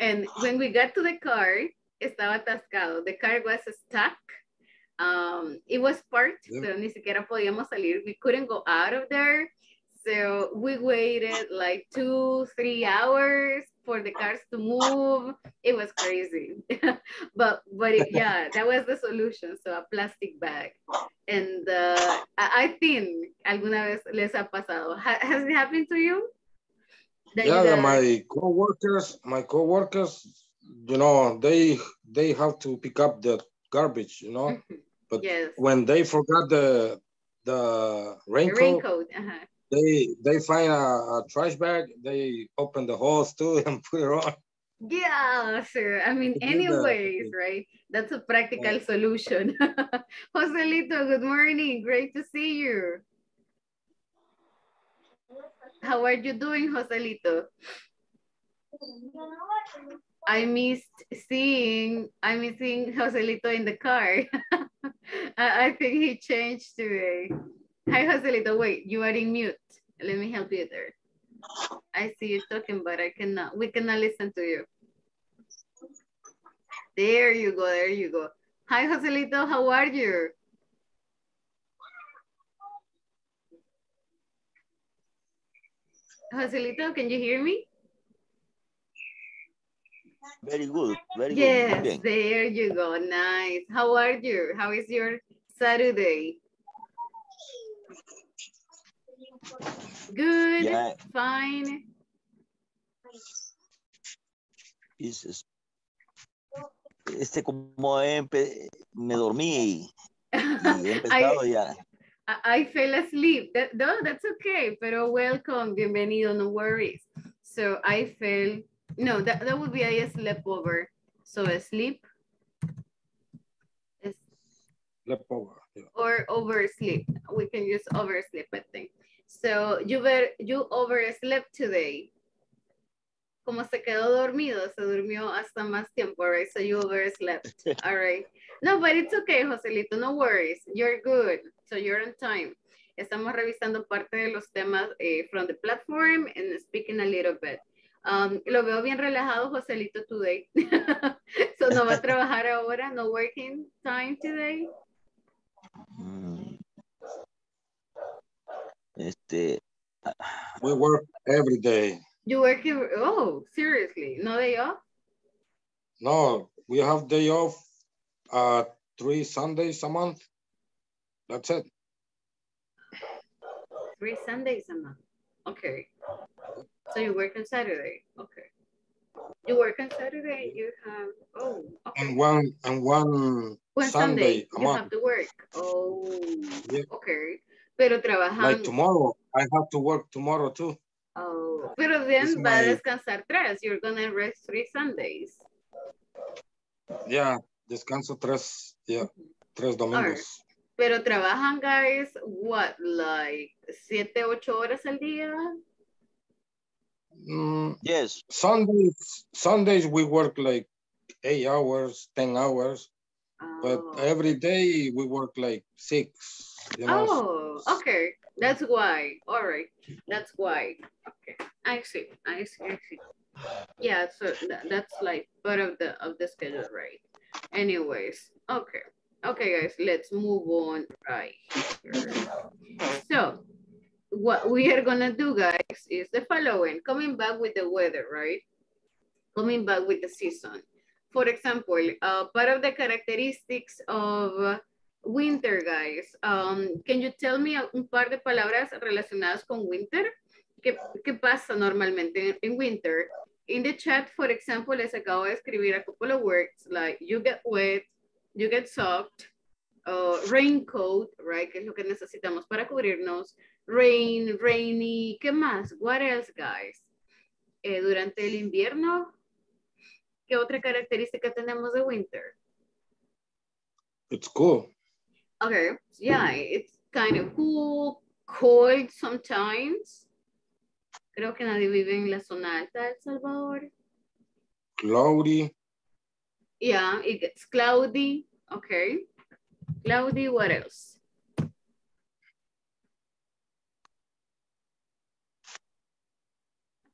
And when we got to the car, estaba atascado. The car was stuck um, it was parked, yeah. pero ni siquiera podíamos salir. We couldn't go out of there. So we waited like two, three hours for the cars to move. It was crazy. but but it, yeah, that was the solution. So a plastic bag. And uh, I, I think alguna vez les ha pasado. Ha, has it happened to you? That yeah, you my co-workers, my co-workers, you know, they they have to pick up the garbage, you know. But yes. when they forgot the the raincoat, raincoat. Uh -huh they they find a, a, trash bag, they open the holes too and put it on. Yeah, sure. I mean, anyways, right? That's a practical yeah. solution. Joselito, good morning. Great to see you. How are you doing, Joselito? I missed seeing I missing Joselito in the car. I, I think he changed today. Hi, Joselito. Wait, you are in mute. Let me help you there. I see you talking, but I cannot, we cannot listen to you. There you go, there you go. Hi, Joselito, how are you? Joselito, can you hear me? Very good, very yes, good. Yes, there you go, nice. How are you? How is your Saturday? Good, yeah. fine. Dices, este como me dormí y, y he empezado I, ya. I, fell asleep. That, no, that's okay. Pero welcome, bienvenido, no worries. So I fell, no, that, that would be I slept over. So sleep. Slept over. Yeah. Or oversleep. We can use oversleep, I think. So you, ver, you overslept today. Como se quedó dormido, se durmió hasta más tiempo, right? So you overslept, all right? No, but it's okay, Joselito, no worries. You're good, so you're on time. Estamos revisando parte de los temas eh, from the platform and speaking a little bit. Um, lo veo bien relajado, Joselito, today. so no va a trabajar ahora, no working time today. Mm. Este. We work every day. You work, oh, seriously, no day off? No, we have day off uh, three Sundays a month. That's it. Three Sundays a month. Okay. So you work on Saturday. Okay. You work on Saturday. You have oh. Okay. And one and one, one Sunday, Sunday you month. have to work. Oh. Yeah. Okay. Pero trabajando. Like tomorrow, I have to work tomorrow too. Oh, pero then va a descansar tres. You're gonna rest three Sundays. Yeah, descanso tres, yeah, tres domingos. Right. Pero trabajan, guys, what, like siete, ocho horas al día? Mm, yes. Sundays, Sundays we work like eight hours, 10 hours. Oh. But every day we work like six. You know? Oh, okay. That's why. All right. That's why. Okay. I see. I see. I see. Yeah. So that's like part of the of the schedule, right? Anyways. Okay. Okay, guys. Let's move on right here. So what we are gonna do, guys, is the following. Coming back with the weather, right? Coming back with the season. For example, uh, part of the characteristics of winter, guys. Um, can you tell me un par de palabras relacionadas con winter? ¿Qué, pasa normalmente en, en winter? In the chat, for example, les acabo de escribir a couple of words like you get wet, you get soaked, uh, raincoat, right? Que es lo que necesitamos para cubrirnos. Rain, rainy, ¿qué más? What else, guys? Eh, durante el invierno, ¿qué otra característica tenemos de winter? It's cool. Okay, yeah, it's kind of cool, cold sometimes. Creo que nadie vive en la zona alta de El Salvador. Cloudy. Yeah, it gets cloudy. Okay. Cloudy, what else? I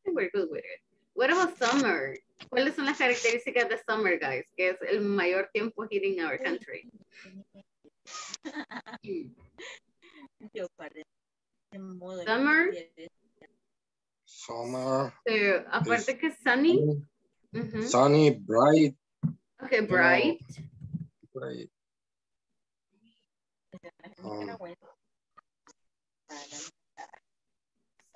think we're good with it. What about summer? ¿Cuáles son las características de summer, guys? Que es el mayor tiempo here in our country. Summer. Summer. So, aparte que sunny. Mm -hmm. Sunny, bright. Okay, bright. bright. Um,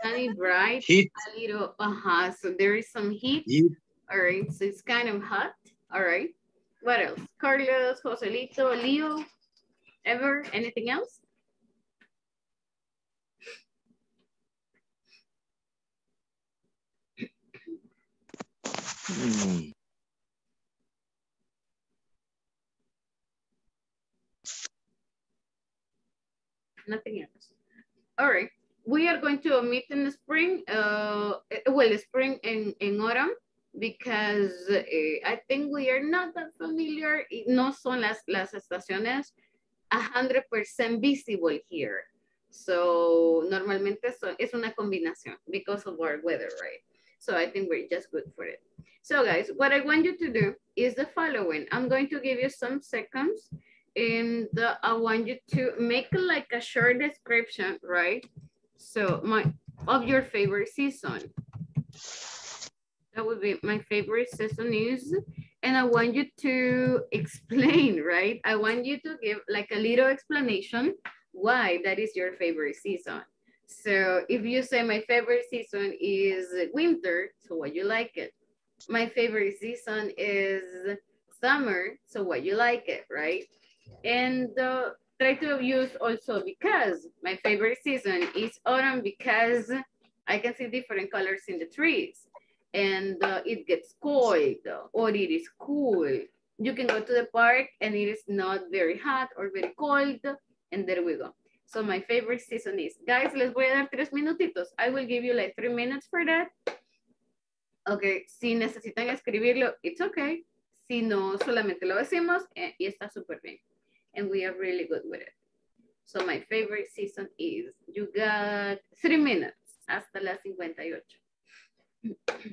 sunny, bright. Heat. A little, uh-huh. So there is some heat. Heat. All right, so it's kind of hot. All right. What else? Carlos, Joselito, Leo, ever, anything else? Hmm. Nothing else. All right. We are going to meet in the spring, uh, well, spring in, in autumn, because uh, I think we are not that familiar. No son las, las estaciones 100% visible here. So normalmente so, es una combinación because of our weather, right? So I think we're just good for it. So guys, what I want you to do is the following. I'm going to give you some seconds and I want you to make like a short description, right? So my of your favorite season. That would be my favorite season is, and I want you to explain, right? I want you to give like a little explanation why that is your favorite season. So if you say my favorite season is winter, so why you like it? My favorite season is summer, so why you like it, right? And uh, try to use also because my favorite season is autumn because I can see different colors in the trees and uh, it gets cold or it is cool. You can go to the park and it is not very hot or very cold and there we go. So my favorite season is, guys, les voy a dar tres minutitos. I will give you like three minutes for that. Okay, si necesitan escribirlo, it's okay. Si no, solamente lo decimos eh, y está súper bien. And we are really good with it. So my favorite season is, you got three minutes hasta las 58. Thank you.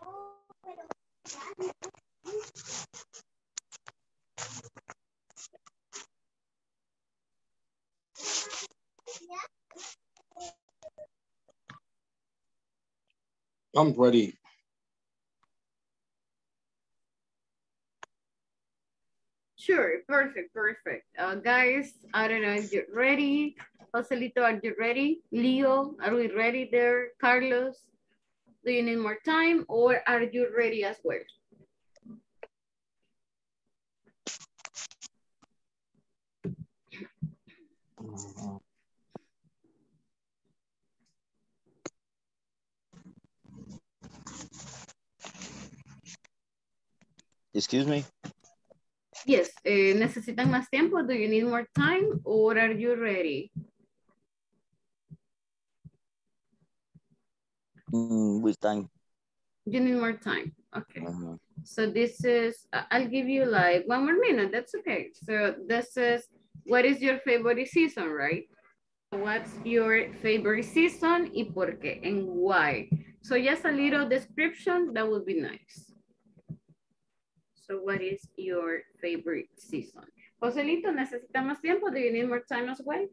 Oh, pero... I'm ready. Sure, perfect, perfect. Uh, guys, I don't know if you're ready. Joselito, are you ready? Leo, are we ready there? Carlos, do you need more time or are you ready as well? Excuse me? Yes, eh, ¿necesitan más tiempo? Do you need more time or are you ready? Mm, with time. You need more time, okay. Uh-huh. So this is, I'll give you like one more minute, that's okay. So this is, what is your favorite season, right? What's your favorite season y por qué and why? So just a little description, that would be nice. So what is your favorite season? Joselito, ¿necesita más tiempo? Do you need more time as well?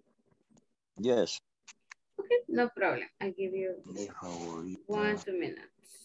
Yes. Okay, no problem. I give you one, two minutes.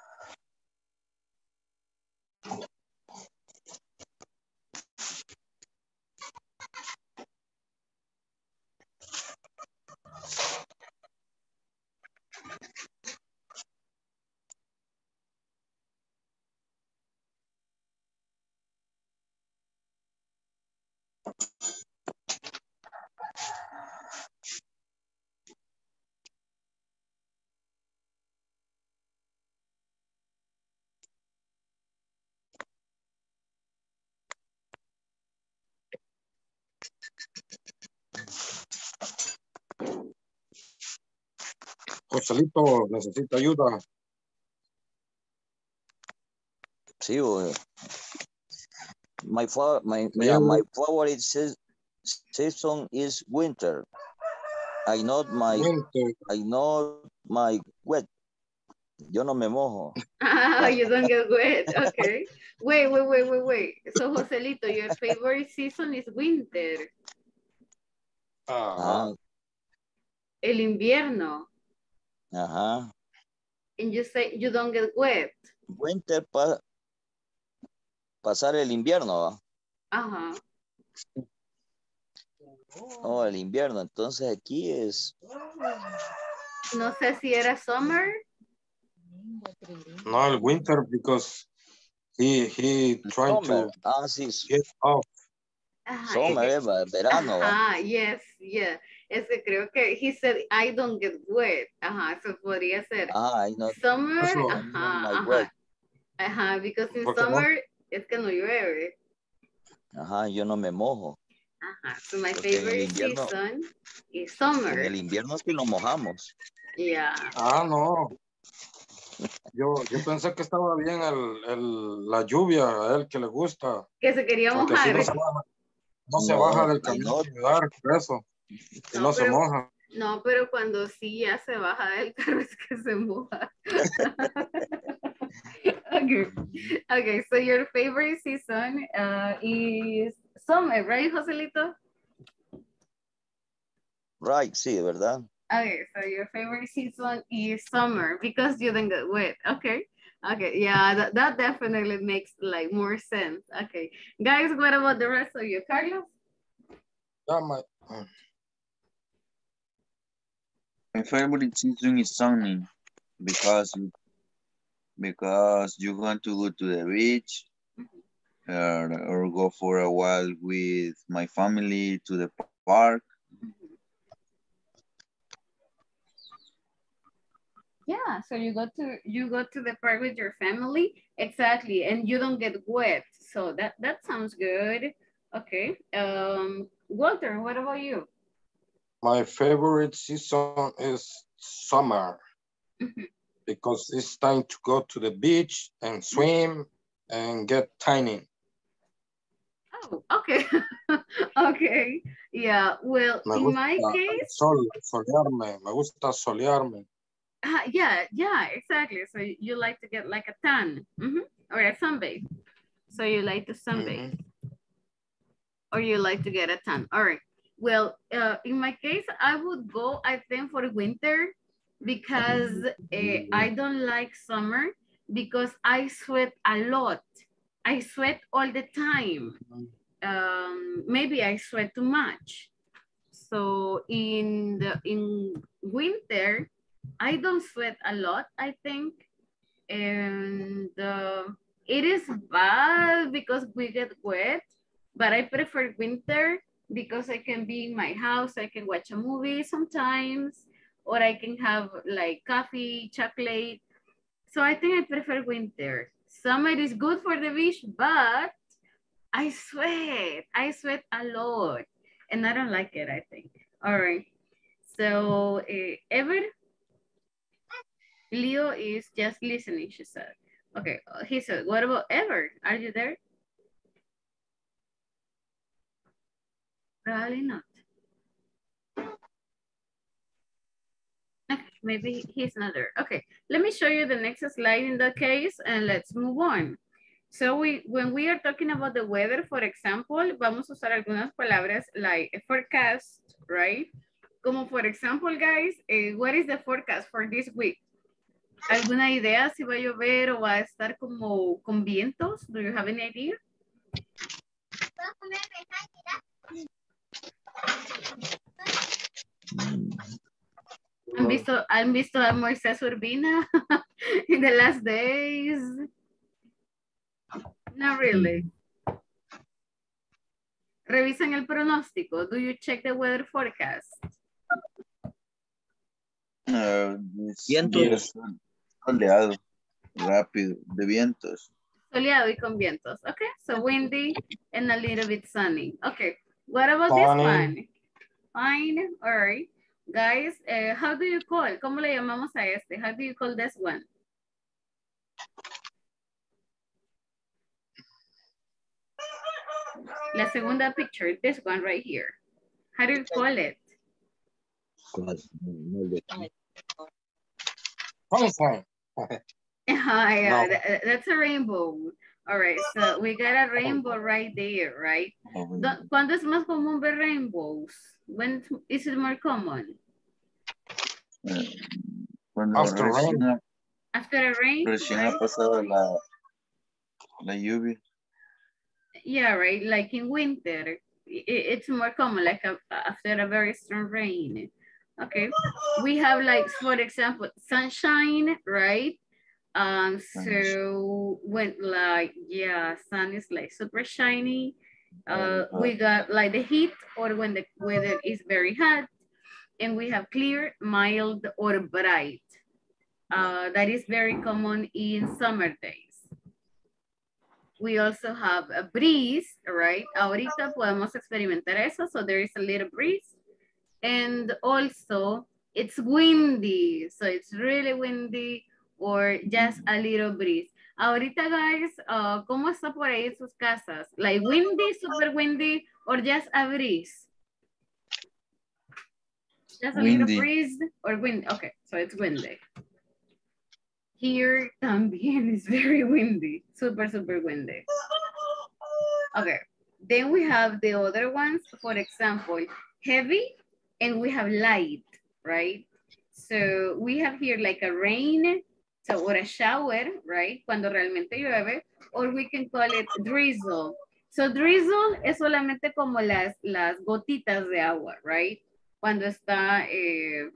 Joselito necesita ayuda. Sí, o- my my Yeah. my favorite se- season is winter. I know my Winter. I know my wet. Yo no me mojo. Ah, you don't get wet. Okay. Wait, wait, wait, wait, wait. So, Joselito, your favorite season is winter. Ajá. Ah, El invierno. Ajá. And you say you don't get wet. Winter pa pasar el invierno. ¿va? Ajá. Oh, el invierno. Entonces aquí es No sé si era summer. No, el winter because he he trying summer. to Ah, sí, get off. Ajá. summer, eh, eh, va, verano. Ajá, yes, yeah. Es que creo que he said I don't get wet. Ajá, eso podría ser. Ah, I know. Summer, ajá, wet. ajá. Ajá, because in Porque no- summer es que no llueve. Ajá, yo no me mojo. Ajá, so my Porque en favorite invierno- season is En summer. el invierno sí nos mojamos. Yeah. Ah, no. Yo, yo pensé que estaba bien el, el, la lluvia, a él que le gusta. Que se quería Porque si mojar. no se baja, no se No, baja del camino por eso. Y No, no, se pero- moja. No, pero cuando sí ya se baja del carro es que se moja. okay. okay, so your favorite season uh, is summer, right, Joselito? Right, sí, ¿verdad? Okay, so your favorite season is summer because you don't get wet. Okay. Okay, yeah, that, that definitely makes like more sense. Okay. Guys, what about the rest of you? Carlos? Ya, ma- My favorite season is sunny because because you want to go to the beach or, or go for a while with my family to the park. Yeah, so you go to you go to the park with your family, exactly, and you don't get wet. So that that sounds good. Okay. Um, Walter, what about you? My favorite season is summer Mhm. because it's time to go to the beach and swim and get tiny. Oh, okay, okay, yeah. Well, Me in my case, sol, solearme, me gusta solearme. uh, yeah, yeah, exactly. So you like to get like a tan, mhm, or a sunbathe. So you like to sunbathe. or you like to get a tan. All right. Well, uh, in my case, I would go, I think, for winter because uh, I don't like summer because I sweat a lot. I sweat all the time. Um, maybe I sweat too much. So in the in winter, I don't sweat a lot, I think. And uh, it is bad because we get wet, but I prefer winter because I can be in my house, I can watch a movie sometimes, or I can have like coffee, chocolate. So I think I prefer winter. Summer is good for the beach, but I sweat. I sweat a lot, and I don't like it, I think. All right. So, uh, Ever? Leo is just listening, she said. Okay, uh, he said, what about Ever? Are you there? Probably not. Okay, maybe he's not there. Okay, let me show you the next slide in that case and let's move on. So we, when we are talking about the weather, for example, vamos a usar algunas palabras like forecast, right? Como for example, guys, eh, what is the forecast for this week? ¿Alguna idea si va a llover o va a estar como con vientos? Do you have any idea? ¿Han visto, ¿Han visto a Moisés Urbina in the last days? Not really. Revisan el pronóstico. Do you check the weather forecast? Uh, Vientos. soleado, rápido, de vientos. Soleado y con vientos. Okay, so windy and a little bit sunny. Okay, what about Funny. this one? Fine, all right. Guys, eh, how do you call? ¿Cómo le llamamos a este? How do you call this one? La segunda picture, this one right here. How do you call it? Sunshine. Ah, yeah, No. tha- that's a rainbow. All right, so we got a rainbow right there, right? Do- ¿Cuándo es más común ver rainbows? When is it more common? Cuando After rain. recién, After a rain? recién right? ha pasado la, la lluvia. Yeah, right, like in winter. i- i- It's more common, like a, after a very strong rain. Okay, we have like, for example, sunshine, right? Um, so when like, yeah, sun is like super shiny. Uh, we got like the heat or when the weather is very hot. And we have clear, mild, or bright. Uh, that is very common in summer days. We also have a breeze, right? Ahorita podemos experimentar eso, so there is a little breeze. And also, it's windy, so it's really windy or just a little breeze. Ahorita, guys, uh, ¿cómo está por ahí sus casas? Like windy, super windy, or just a breeze? Just a Windy. little breeze or wind? Okay, so it's windy. Here también is very windy, super, super windy. Okay, then we have the other ones, for example, heavy and we have light, right? So we have here like a rain, so or a shower, right? Cuando realmente llueve, or we can call it drizzle. So drizzle es solamente como las, las gotitas de agua, right? Cuando está eh,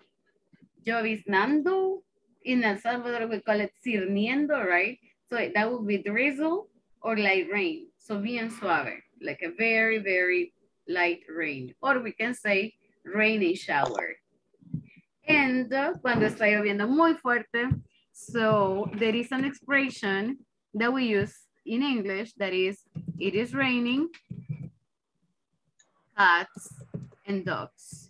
lloviznando, in El Salvador we call it cirniendo, right? So that would be drizzle or light rain. So bien suave, like a very, very light rain. Or we can say rainy shower. And uh, cuando está lloviendo muy fuerte, so there is an expression that we use in English that is, it is raining cats and dogs.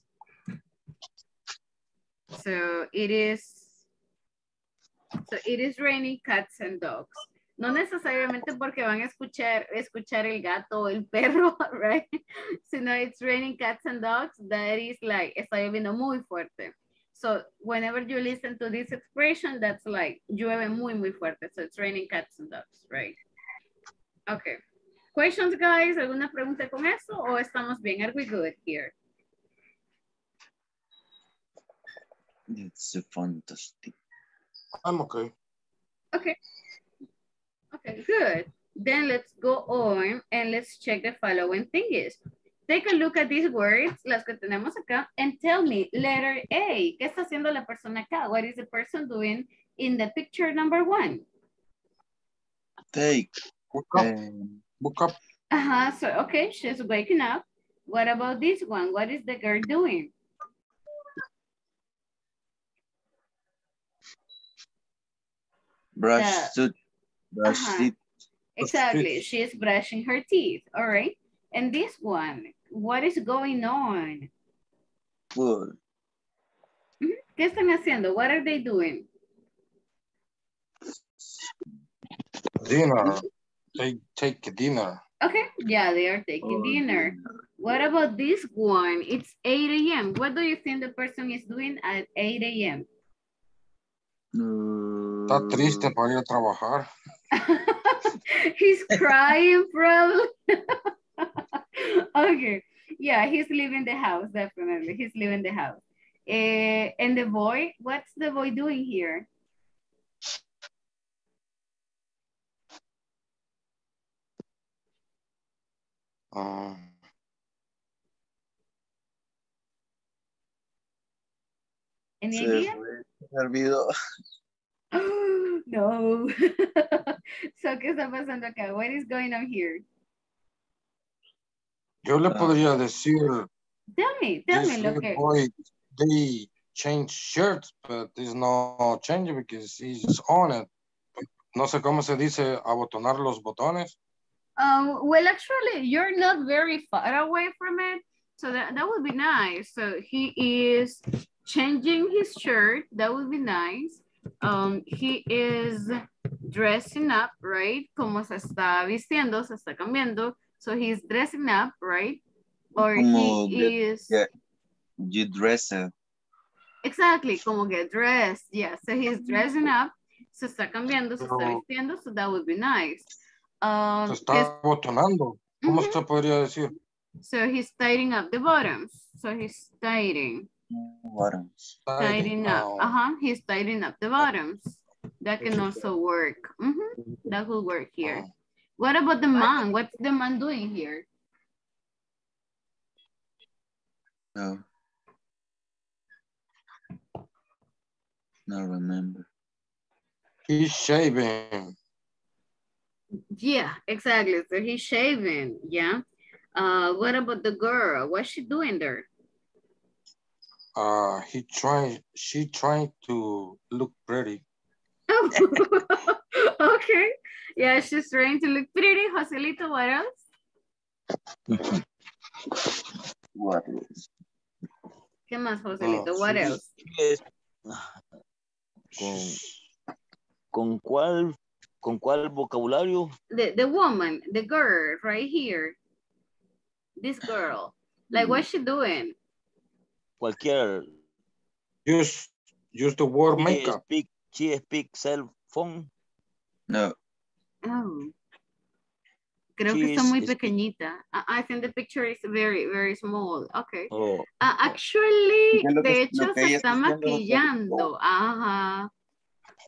So it is, so it is raining cats and dogs. No necesariamente porque van a escuchar, escuchar el gato o el perro, right? Sino it's raining cats and dogs, that is like, está lloviendo muy fuerte. So whenever you listen to this expression, that's like, llueve muy, muy fuerte. So it's raining cats and dogs, right? Okay. Questions, guys? ¿Alguna pregunta con eso o estamos bien? Are we good here? It's fantastic. I'm okay. Okay. Okay, good. Then let's go on and let's check the following things. Take a look at these words, las que tenemos acá, and tell me, letter A, ¿qué está haciendo la persona acá? What is the person doing in the picture number one? Take. Book up. um, Book up. Uh-huh, so, okay, she's waking up. What about this one? What is the girl doing? brush The- suit. Brush Uh-huh. teeth. Exactly, she is brushing her teeth, all right? And this one, what is going on? Food. Mm-hmm. ¿Qué están haciendo? What are they doing? Dinner. They take dinner. Okay, yeah, they are taking Oh, dinner. What about this one? It's 8 a.m. What do you think the person is doing at 8 a.m.? Está triste para ir a trabajar. he's crying probably. okay. Yeah, he's leaving the house, definitely. He's leaving the house. Uh, and the boy, what's the boy doing here? Um, Any idea? No. so, ¿qué está pasando acá? What is going on here? Yo le Ah. podría decir, Tell me, tell me lo little que... boy, they change shirts, but there's no change because he's on it. No sé cómo se dice abotonar los botones. Um, well, actually, you're not very far away from it. So that, that would be nice. So he is changing his shirt. That would be nice. Um, he is dressing up, right? Como se está vistiendo, se está cambiando. So he's dressing up, right? Or Como he get- is... get- You dress it. Exactly, como get dressed. Yeah, so he's dressing up. Se está cambiando, se está Pero- vistiendo. So that would be nice. Um, Se his- está abotonando. ¿Cómo Ujú. se podría decir? So he's tidying up the bottoms. So he's tidying, Bottoms. tidying up. Oh, Uh-huh, he's tidying up the bottoms. That can also work. Mhm, That will work here. What about the man? What's the man doing here? No. No remember. He's shaving. Yeah, exactly. So he's shaving, yeah. Uh, what about the girl? What's she doing there? Uh, he trying, she trying to look pretty. Okay. Yeah, she's trying to look pretty. Joselito, what else? What is? ¿Qué más, Joselito? Oh, what sí. else? Es- con, con cuál con cuál vocabulario the, the woman, the girl right here. This girl. Like what's she doing? cualquier Use, use the word she makeup. speak she speak cell phone No. Oh. Creo She que está is- muy is- pequeñita. I, I think the picture is very, very small. Okay. o Uh, actually, lo que- de hecho, se ella está está maquillando. Ajá.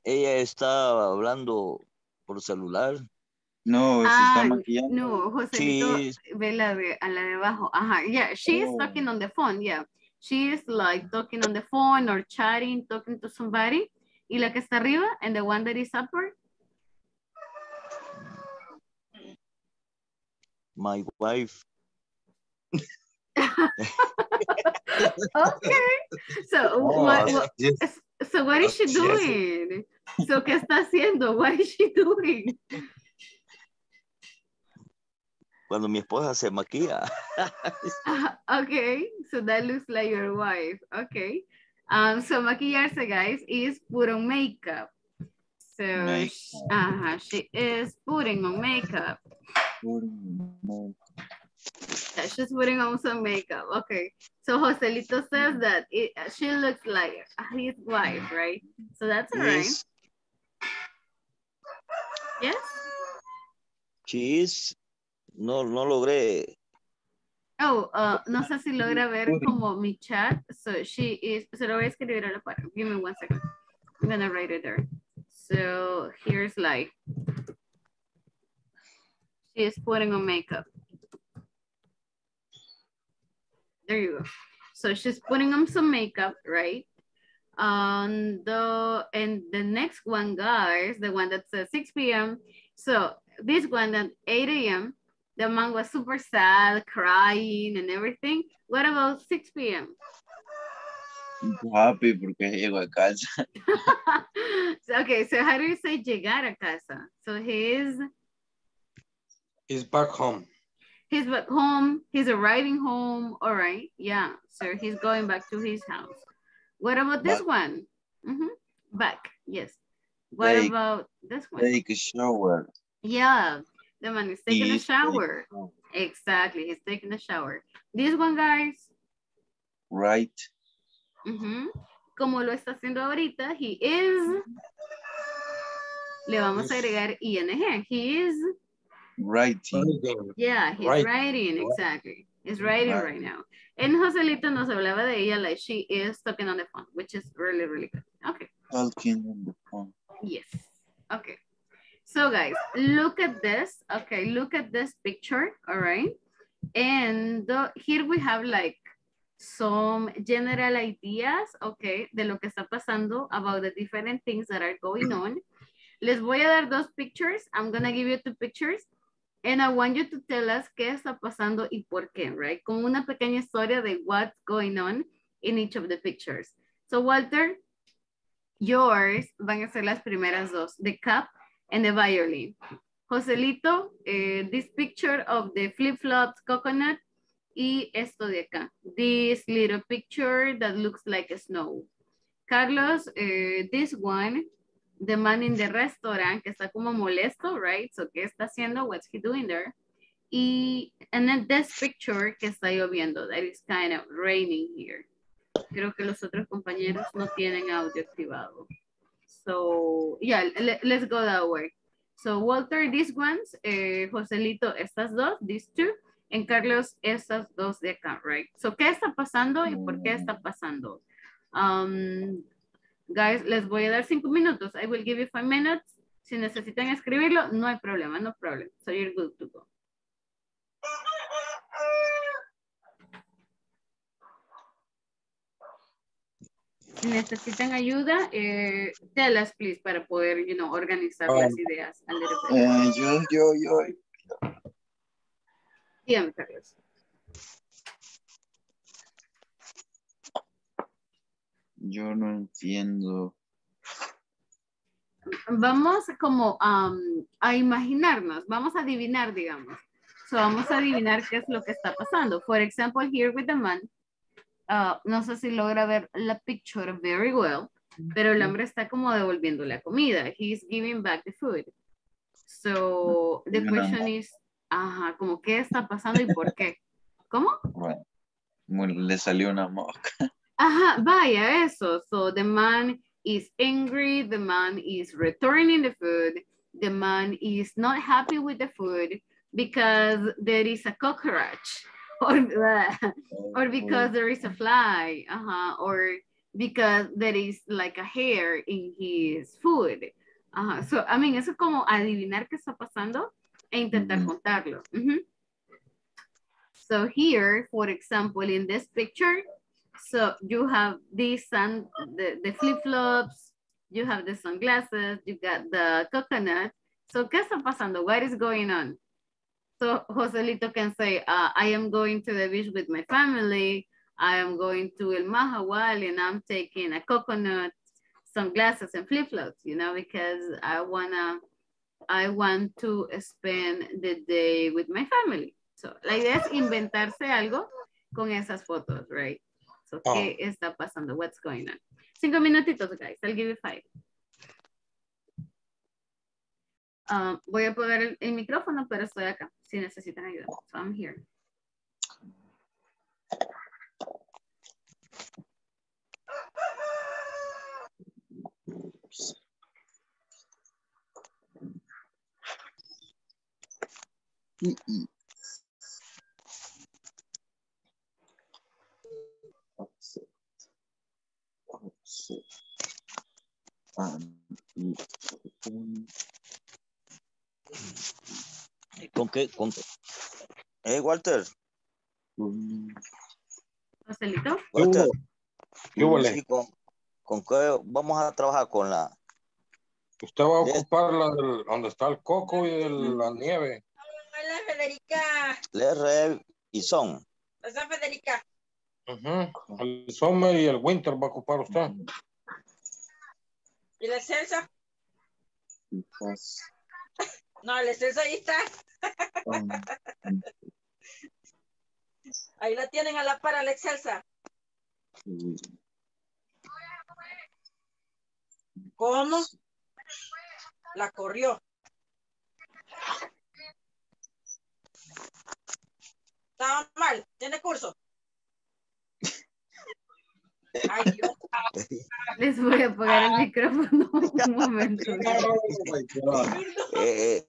ella está hablando por celular No, se Ah, está maquillando. no, Joselito, ve la de, a la de abajo. Ajá, yeah, she is Oh. talking on the phone, yeah. She is like talking on the phone or chatting, talking to somebody. Y la que está arriba, and the one that is upward, my wife okay. So, Oh, what, what- yes. so what is she Yes. doing? So, ¿qué está haciendo? What is she doing? cuando mi esposa se maquilla Ah, okay, so that looks like your wife. Okay. Um, so maquillarse, guys, is put on makeup. So, Make- sh- uh-huh, she is putting on makeup. Yeah, she's putting on some makeup. Okay. So Joselito says that it, she looks like his wife, right? So that's all right. is Yes? she is no no logré Oh, uh, no sé si logra ver como mi chat. So she is, se lo voy a escribir a la par. Give me one second. I'm gonna write it there. So here's like, she is putting on makeup. There you go. So she's putting on some makeup, right? Um, the, and the next one, guys, the one that says 6 p.m. So this one at 8 a.m., the man was super sad, crying and everything. What about 6 p.m.? Happy porque llego a casa. Okay, so how do you say llegar a casa? So he's He's back home. he's back home, he's arriving home, all right, yeah. So he's going back to his house. What about this Back. one? Mhm, Back, yes. What Take- about this one? Take a shower. Yeah, the man is taking a He's taking- shower. Exactly, he's taking a shower. This one, guys, Right. Ujú. Como lo está haciendo ahorita, he is. Le vamos a agregar ing. He is. Writing. Yeah, he's Right. writing, exactly. He's writing Right. right now. En Joselito nos hablaba de ella, like she is talking on the phone, which is really, really good. Okay, Talking on the phone. yes. Okay. So guys, look at this. Okay, look at this picture, all right? And uh, here we have like some general ideas, okay, de lo que está pasando about the different things that are going on. Les voy a dar dos pictures. I'm going to give you two pictures. And I want you to tell us qué está pasando y por qué, right? Como una pequeña historia de what's going on in each of the pictures. So Walter, yours van a ser las primeras dos, the cup and the violin. Joselito, uh, this picture of the flip-flops coconut y esto de acá. This little picture that looks like snow. Carlos, uh, this one, the man in the restaurant que está como molesto, right? So, ¿qué está haciendo? What's he doing there? Y, and then this picture que está lloviendo, that is kind of raining here. Creo que los otros compañeros no tienen audio activado. So, yeah, let's go that way. So, Walter, these ones, eh, Joselito, estas dos, these two, and Carlos, estas dos de acá, right? So, ¿qué está pasando y por qué está pasando? Um, guys, les voy a dar cinco minutos. I will give you five minutes. Si necesitan escribirlo, no hay problema, no problem. So, you're good to go. Si necesitan ayuda, eh, tell us, please, para poder, you know, organizar las ideas. a little bit. Yo, yo, yo. Bien, Carlos. Yo no entiendo. Vamos como um, a imaginarnos, vamos a adivinar, digamos. So, vamos a adivinar qué es lo que está pasando. For example, here with the man, uh, no sé si logra ver la picture very well, pero el hombre está como devolviendo la comida. He's giving back the food. So, the Una question is, ajá, como qué está pasando y por qué. ¿Cómo? Bueno, le salió una mosca. Ajá, vaya, eso. So the man is angry, the man is returning the food, the man is not happy with the food because there is a cockroach or, or because there is a fly, uh-huh, or because there is like a hair in his food. Ajá, So, I mean, eso es como adivinar qué está pasando e intentar contarlo. Ujú. So here, for example, in this picture, so you have these sun, the, the flip-flops, you have the sunglasses, you got the coconut. So, ¿qué está pasando? What is going on? So, Joselito can say, uh, I am going to the beach with my family. I am going to El Majahual and I'm taking a coconut, sunglasses and flip-flops, you know, because I wanna, I want to spend the day with my family. So, la idea es inventarse algo con esas fotos, right? So, Oh. ¿qué está pasando? What's going on? Cinco minutitos, guys. I'll give you five. Um, voy a apagar el, el micrófono, pero estoy acá. Si necesitan ayuda. So, I'm here. Y- y- Offset. Offset. Um, y- um, ¿Con qué? Con qué? Eh, Walter, Joselito. Walter, ¿Qué hubo? sí, con, ¿con qué vamos a trabajar? Con la... Usted va a ocupar la del, donde está el coco y el- la nieve. Hola, Federica. la R y son. Hola, Federica. Ujú. El summer y el winter va a ocupar usted. ¿Y la Celsa? quizás, No, la Celsa ahí está. um, Ahí la tienen a la par, a la Excelsa. ¿Cómo? La corrió. Estaba mal. ¿Tiene curso? Ay, Dios. Les voy a apagar el micrófono un momento. Eh,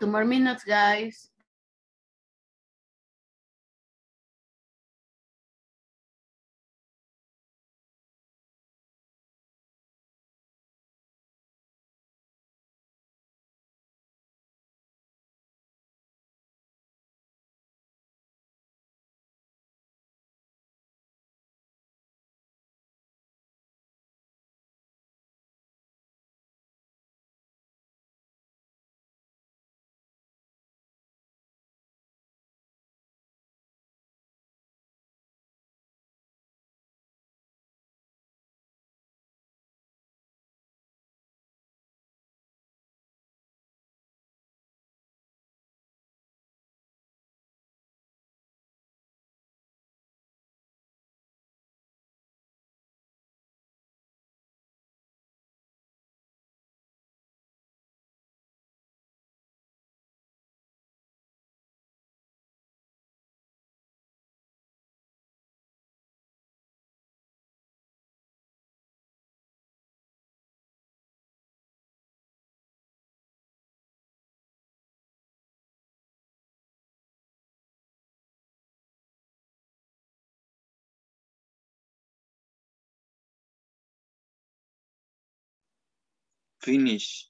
Two more minutes, guys. Finish.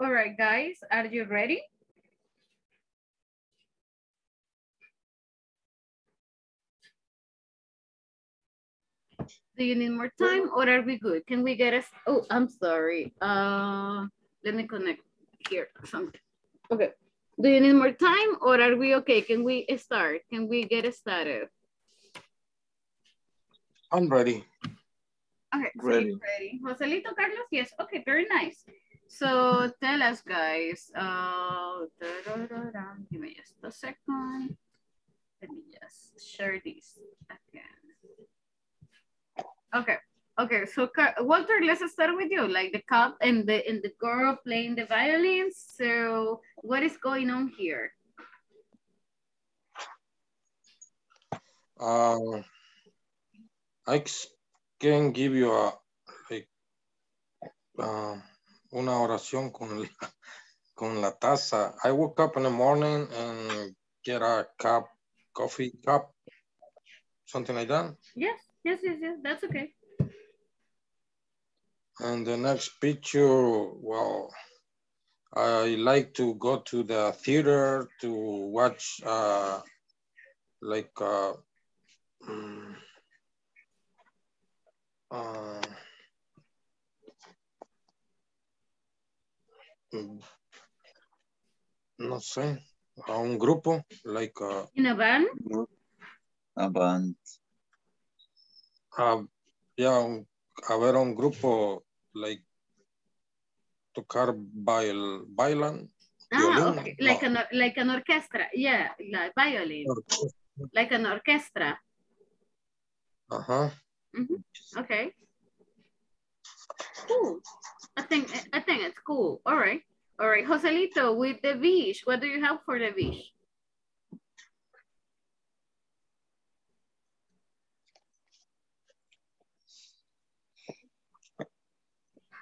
All right, guys, are you ready? Do you need more time or are we good? Can we get us? Oh, I'm sorry. Uh, let me connect here something. Okay. Do you need more time or are we okay? Can we start? Can we get started? I'm ready. Okay, Ready. you're ready. Joselito, Carlos, yes. Okay, very nice. So tell us, guys. Uh, give me just a second. Let me just share this again. Okay. Okay, so Walter, let's start with you. Like the cop and the and the girl playing the violin. So what is going on here? Um, I can give you a like, uh, una oración con la, con la taza. I woke up in the morning and get a cup, coffee cup, something like that. Yes, yes, yes, yes. That's okay. And the next picture, well, I like to go to the theater to watch uh, like uh, mm, uh, no sé, a un grupo, like uh, In a van? A band. uh, yeah, un- a ver a un grupo, like tocar bail, bailan, Ah, violín, okay. Like no, an like an orchestra. Yeah, like violin. Like an orchestra. Ajá. Mhm. Okay. Cool. I think I think it's cool. All right. All right. Joselito, with the fish, what do you have for the fish?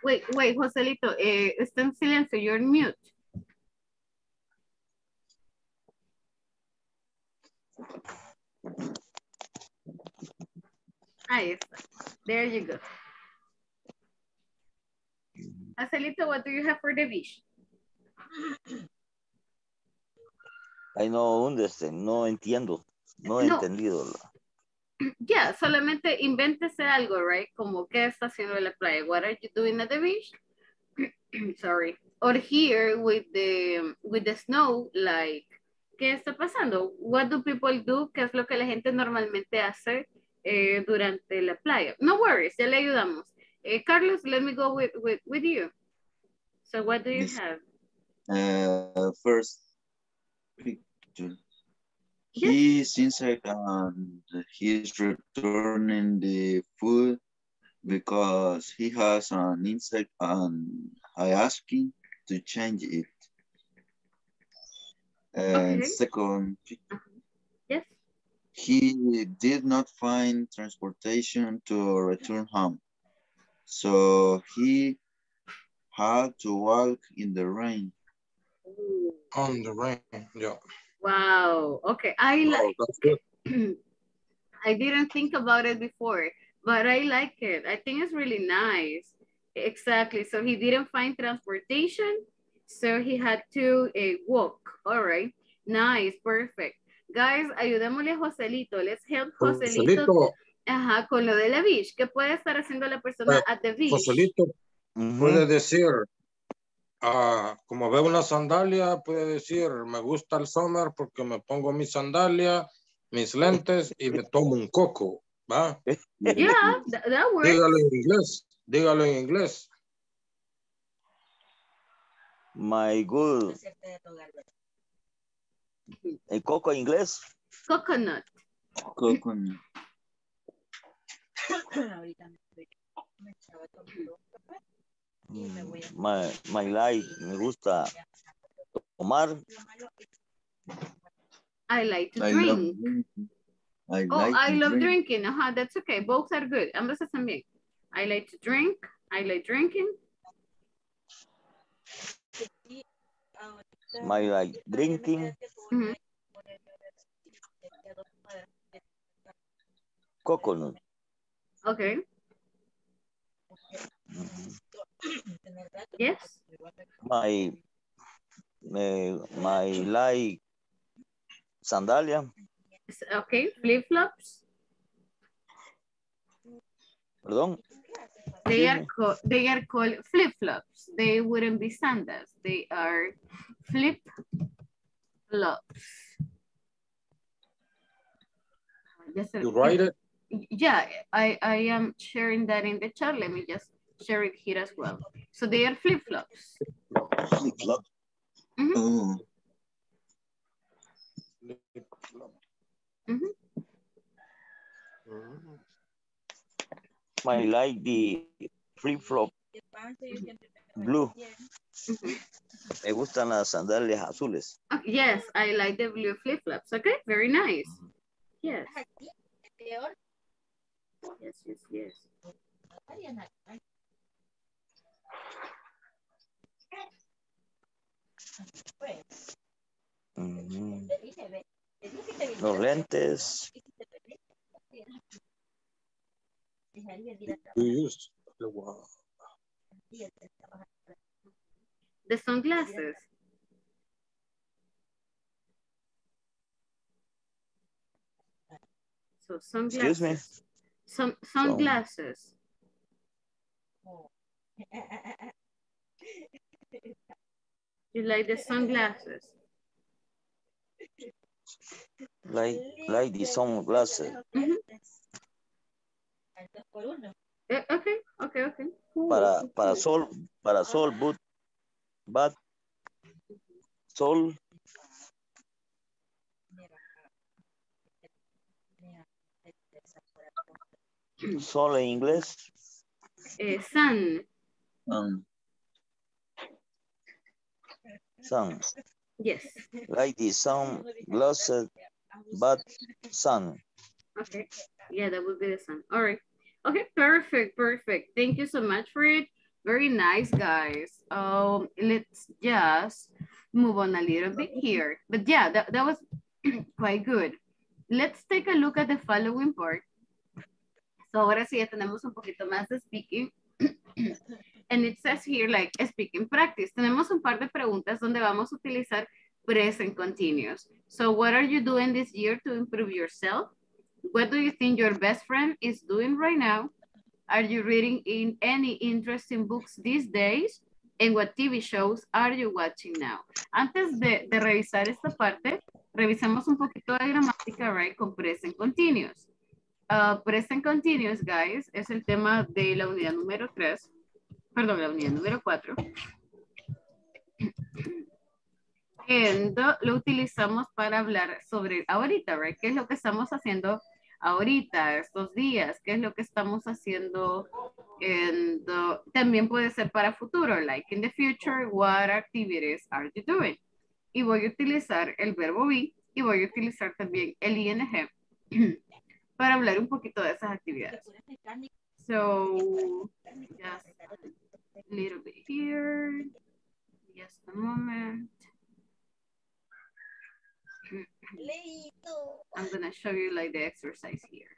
Wait, wait, Joselito, eh, está en silencio, you're mute. Ahí está. There you go. Joselito, what do you have for the fish? I no understand, no entiendo, no he No. entendido. Ya, solamente invéntese algo, right? Como qué está haciendo en la playa. What are you doing at the beach? Sorry. Or here with the with the snow, like, ¿qué está pasando? What do people do? ¿Qué es lo que la gente normalmente hace eh, durante la playa? No worries, ya le ayudamos. Eh, Carlos, let me go with, with, with you. So what do you Yes. have? Uh, first picture. He's inside and he's returning the food because he has an insect and I asked him to change it. And Okay. second, Yes. he did not find transportation to return home. So he had to walk in the rain. On the rain, yeah. Wow. Okay. I Wow, like. I didn't think about it before, but I like it. I think it's really nice. Exactly. So he didn't find transportation, so he had to uh, walk. All right. Nice. Perfect. Guys, ayudémosle a Joselito. Let's help Joselito. Joselito, Ajá, con lo de la beach. ¿Qué puede estar haciendo la persona at the beach? Joselito Ujú. puede decir, ah, como veo una sandalia, puede decir, me gusta el summer porque me pongo mi sandalia, mis lentes y me tomo un coco, ¿va? Yeah, that, that works. Dígalo en inglés, dígalo en inglés. My good, el coco inglés, Coconut. Coconut. Mm, my, my life, me gusta tomar, I like to I drink. drinking. I Oh, like I to love drink. drinking. Ajá, that's okay. Both are good. Ambas están bien. I like to drink. I like drinking. my like drinking, Mhm. coconut. Okay. Yes. My my, my like sandalia. Okay, flip-flops. Perdón. They are called they are called flip-flops. They wouldn't be sandals. They are flip-flops. Yes, You write it? Yeah, I, I am sharing that in the chat. Let me just share it here as well. So they are flip-flops. Flip-flop. Mhm. Oh, Mhm. My like the flip flop blue. Mhm. Me gustan las sandalias azules. Oh, yes, I like the blue flip-flops. Okay, very nice. Yes. Yes, yes, yes. Ujú. Los lentes. You use the wow. The sunglasses. Excuse me. Some sunglasses. You like the sunglasses? Like, like the sunglasses. Mhm. Eh, okay, okay, okay. Cool, Para, para sol, para sol, but, but, sol, sol en inglés. Eh, sun. um, Sun. Yes. Like the sunglasses, but sun. Okay. Yeah, that would be the sun. All right. Okay, perfect, perfect. Thank you so much for it. Very nice, guys. Um, let's just move on a little bit here. But yeah, that, that was quite good. Let's take a look at the following part. Ahora sí ya tenemos un poquito más de speaking. And it says here like speaking practice. Tenemos un par de preguntas donde vamos a utilizar present continuous. So what are you doing this year to improve yourself? What do you think your best friend is doing right now? Are you reading in any interesting books these days? And what TV shows are you watching now? Antes de, de revisar esta parte, revisemos un poquito de gramática, right, con present continuous. Uh, present continuous, guys, es el tema de la unidad número 3. Perdón, la unidad número 4. And uh, lo utilizamos para hablar sobre ahorita, right? ¿Qué es lo que estamos haciendo ahorita, estos días? ¿Qué es lo que estamos haciendo? En the- también puede ser para futuro, like in the future, what activities are you doing? Y voy a utilizar el verbo be y voy a utilizar también el ing para hablar un poquito de esas actividades. So, just a little bit here. Just a moment. I'm gonna show you like the exercise here.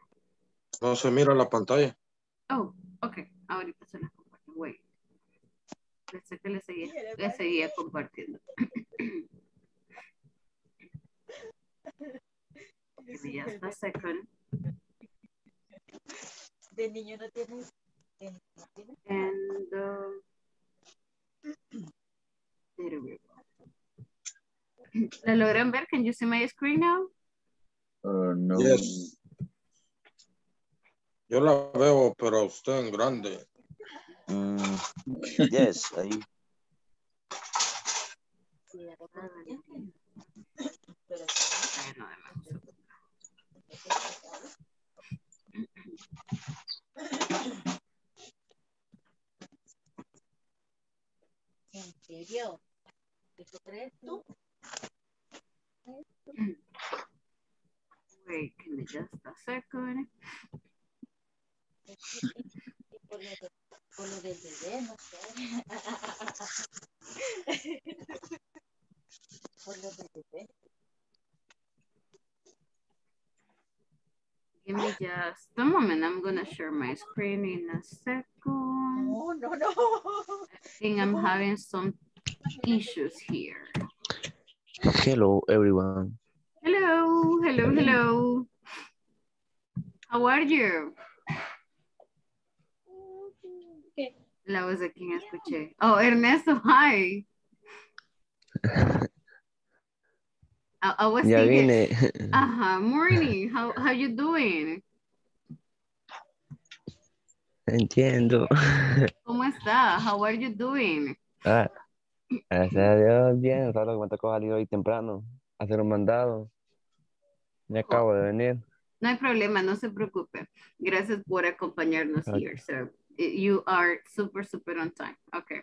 No se mira la pantalla. Oh, ok. Ahorita se las comparto. Wait. Pensé que le seguía, le seguía compartiendo. Give me just a second. De niño no tiene. de niño no tiene. And um, there we go. ¿La logran ver? Can you see my screen now? uh, no. Yes. Yo la veo, pero usted en grande. Mm, yes, ahí. ¿En serio? ¿Eso crees tú? Wait, give me just a second. Y por lo, de, por lo del bebé, no sé. por lo del bebé. Give me just a moment. I'm gonna share my screen in a second. No, no, no. think I'm having some issues here. Hello, everyone. Hello, hello, hello. How are you? ¿Qué? La voz de quien escuché. Oh, Ernesto, hi. I, I was Ya thinking, vine. uh-huh, morning, how, how you doing? Entiendo. ¿Cómo está? How are you doing? Ah, gracias a Dios, bien. Raro que me tocó salir hoy temprano a hacer un mandado. Ya acabo de venir. No hay problema, no se preocupe. Gracias por acompañarnos Okay. here. Y- you are super, super on time. Okay.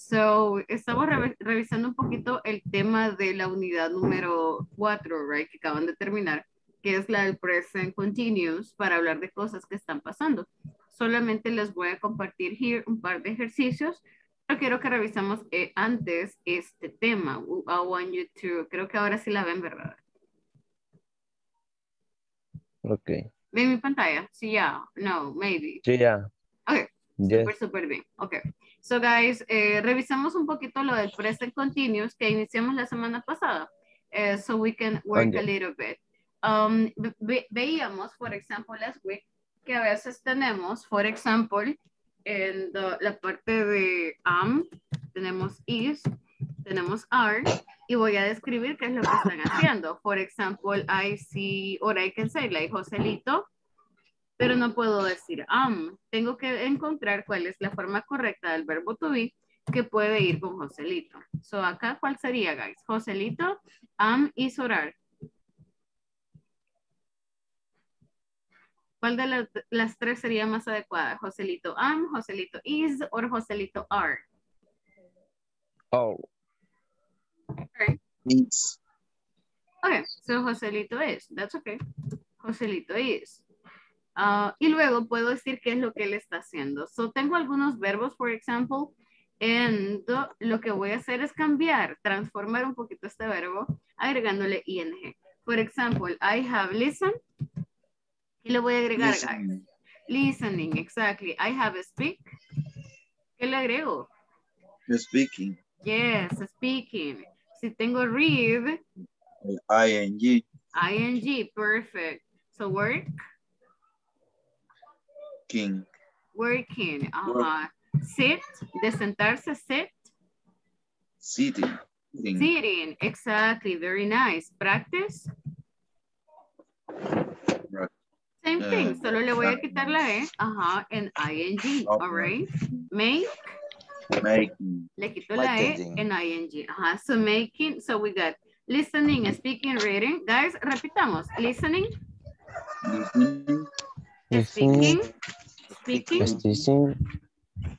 So, estamos reve- revisando un poquito el tema de la unidad número 4, right, que acaban de terminar, que es la del present continuous, para hablar de cosas que están pasando. Solamente les voy a compartir here un par de ejercicios, pero quiero que revisemos eh, antes este tema. I want you to, creo que ahora sí la ven, ¿verdad? Ok. ¿Ven mi pantalla? Sí, ya. No, maybe. Sí, ya. Okay. Yes. Súper, súper bien. Ok. So, guys, eh, revisamos un poquito lo del present continuous que iniciamos la semana pasada. eh, so we can work a little bit. Um, ve- ve- veíamos, por ejemplo, last week, que a veces tenemos, for example, en the- la parte de am, tenemos is, tenemos are, y voy a describir qué es lo que están haciendo. For example, I see, or I can say, like, Joselito, pero no puedo decir am. Tengo que encontrar cuál es la forma correcta del verbo to be que puede ir con Joselito. So, acá, ¿cuál sería, guys? Joselito, am y orar. ¿Cuál de las, las tres sería más adecuada? Joselito am, Joselito is, o Joselito are. Oh, Okay. It's Okay, so Joselito is. That's okay. Joselito is. Ah, y luego puedo decir qué es lo que él está haciendo. So, tengo algunos verbos, por ejemplo, and lo que voy a hacer es cambiar, transformar un poquito este verbo, agregándole ing. Por ejemplo, I have listened. Y le voy a agregar, guys. listening. Listening, exactly. I have speak. ¿Qué le agrego? Speaking. Yes, speaking. Si tengo read, ing. ing, perfect. So work, King. working. Ajá. Sit, de sentarse, sit. Sitting. Sitting. Sitting, exactly, very nice. Practice, Right. same thing. Eh, Solo le voy a quitar la E, ajá, en ing, Okay. all right. Make, Making. le quito la E Making. en ing. Ajá, so making, so we got listening, speaking, reading. Guys, repitamos. Listening, Listening. speaking, speaking, Speaking.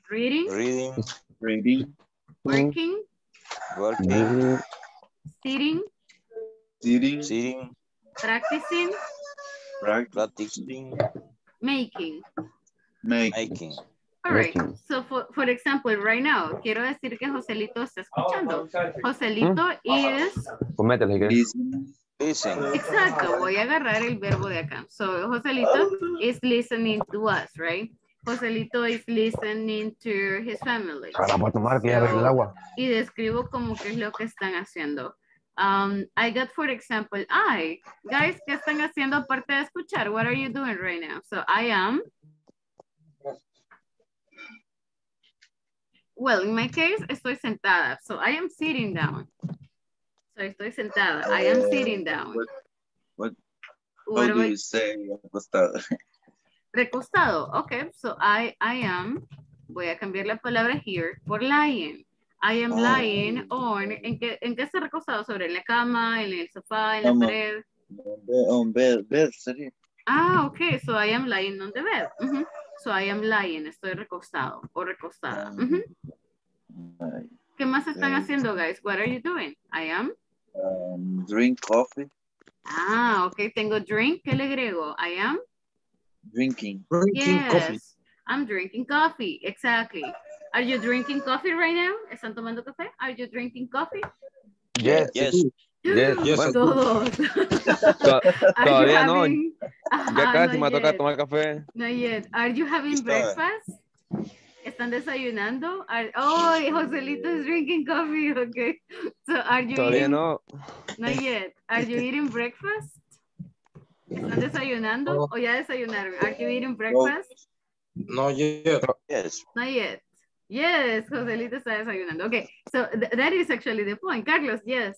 reading, Reading, Reading. working, working, Reading. sitting, Sitting. sitting, practicing, practicing, making. Making. making. All right. So, for, for example, right now, quiero decir que Joselito está escuchando. Joselito is, Pues métele, si quieres. Listening. Listen, exacto, voy a agarrar el verbo de acá. So, Joselito is listening to us, right? Joselito is listening to his family. Ahora para tomar, que abre el agua. Y describo como qué es lo que están haciendo. Um, I got, for example, I. Guys, ¿qué están haciendo aparte de escuchar? What are you doing right now? So, I am. Well, in my case, estoy sentada. So, I am sitting down. So, estoy sentada. I am sitting down. What, what, What do do I- you say? Recostado. Okay, so I, I am. Voy a cambiar la palabra here por lying. I am Oh. lying on. ¿En qué, ¿En qué está recostado? ¿Sobre la cama? ¿En el sofá? ¿En la pared? On bed, bed, sería. Ah, ok. So I am lying on the bed. So I am lying. Estoy recostado o recostada. Ay, ¿Qué más están Eh. haciendo, guys? What are you doing? I am. um, drink coffee. Ah, ok. Tengo drink. ¿Qué le agrego? I am. Drinking. Yes. I'm drinking coffee. Exactly. Are you drinking coffee right now? ¿Están tomando café? Are you drinking coffee? Yes. yes, Yes. Yes, Bueno, Todos. to- Are you todavía no. having- Ya Ajá, casi not me toca yet. tomar café. Not yet. Are you having breakfast? ¿Están desayunando? Are- oh, Joselito is drinking coffee, okay. So are you Todavía eating? no. Not yet. Are you eating breakfast? ¿Están desayunando o ya desayunaron? Are you eating breakfast? No yet. Yes. Not yet. Yes, Joselito está desayunando. Okay, so th- that is actually the point. Carlos, yes.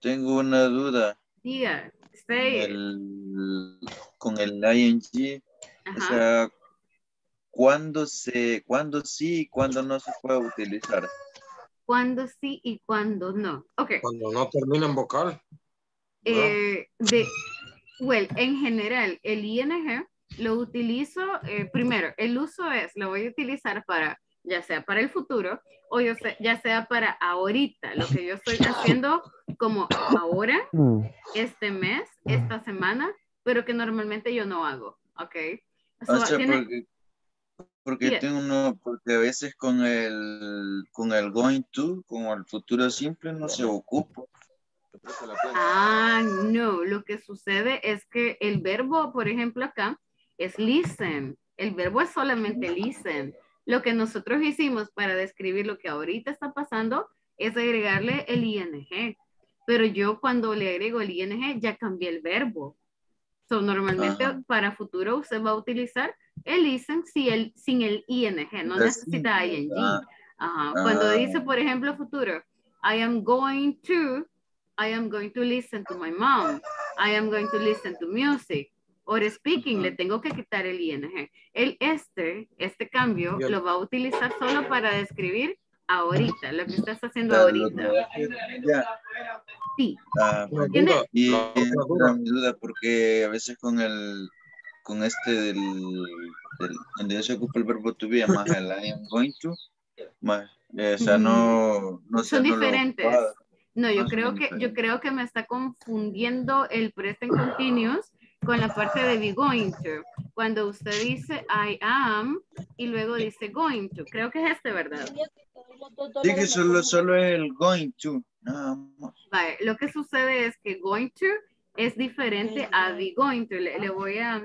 Tengo una duda. Diga, say. El- con el ING, o sea, ¿cuándo, se, ¿cuándo sí y cuándo no se puede utilizar? Cuándo sí y cuándo no. Okay. Cuando no termina en vocal. Eh, de, well, en general, el ING lo utilizo, eh, primero, el uso es, lo voy a utilizar para, ya sea para el futuro o yo sé- ya sea para ahorita, lo que yo estoy haciendo como ahora, Mm. este mes, esta semana, pero que normalmente yo no hago, ¿ok? So, O sea, tiene- porque, porque Yes. tengo uno, porque a veces con el, con el going to, con el futuro simple, no se ocupa. Ah, no, lo que sucede es que el verbo, por ejemplo, acá es listen. El verbo es solamente listen. Lo que nosotros hicimos para describir lo que ahorita está pasando es agregarle el ing. Pero yo cuando le agrego el ing ya cambié el verbo. So, normalmente Ajá. para futuro usted va a utilizar el listen sin el, sin el ing, no necesita ing. Ah. Ajá. Cuando Ah. dice, por ejemplo, futuro, I am going to, I am going to listen to my mom. I am going to listen to music. Or speaking, le tengo que quitar el ing. El este, este cambio, lo va a utilizar solo para describir ahorita, lo que estás haciendo ahorita. ya. Sí. Ah, Una ¿Tiene- duda, y era duda. mi duda porque a veces con el con este del, del donde se ocupa el verbo to be más el I am going to más eh, o sea no no Son diferentes. No, yo creo que yo creo que me está confundiendo el present continuous con la parte de be going to. Cuando usted dice I am y luego dice going to. Creo que es este, ¿verdad? sí que solo solo es el going to Vale, lo que sucede es que going to es diferente a be going to. Le, le voy a,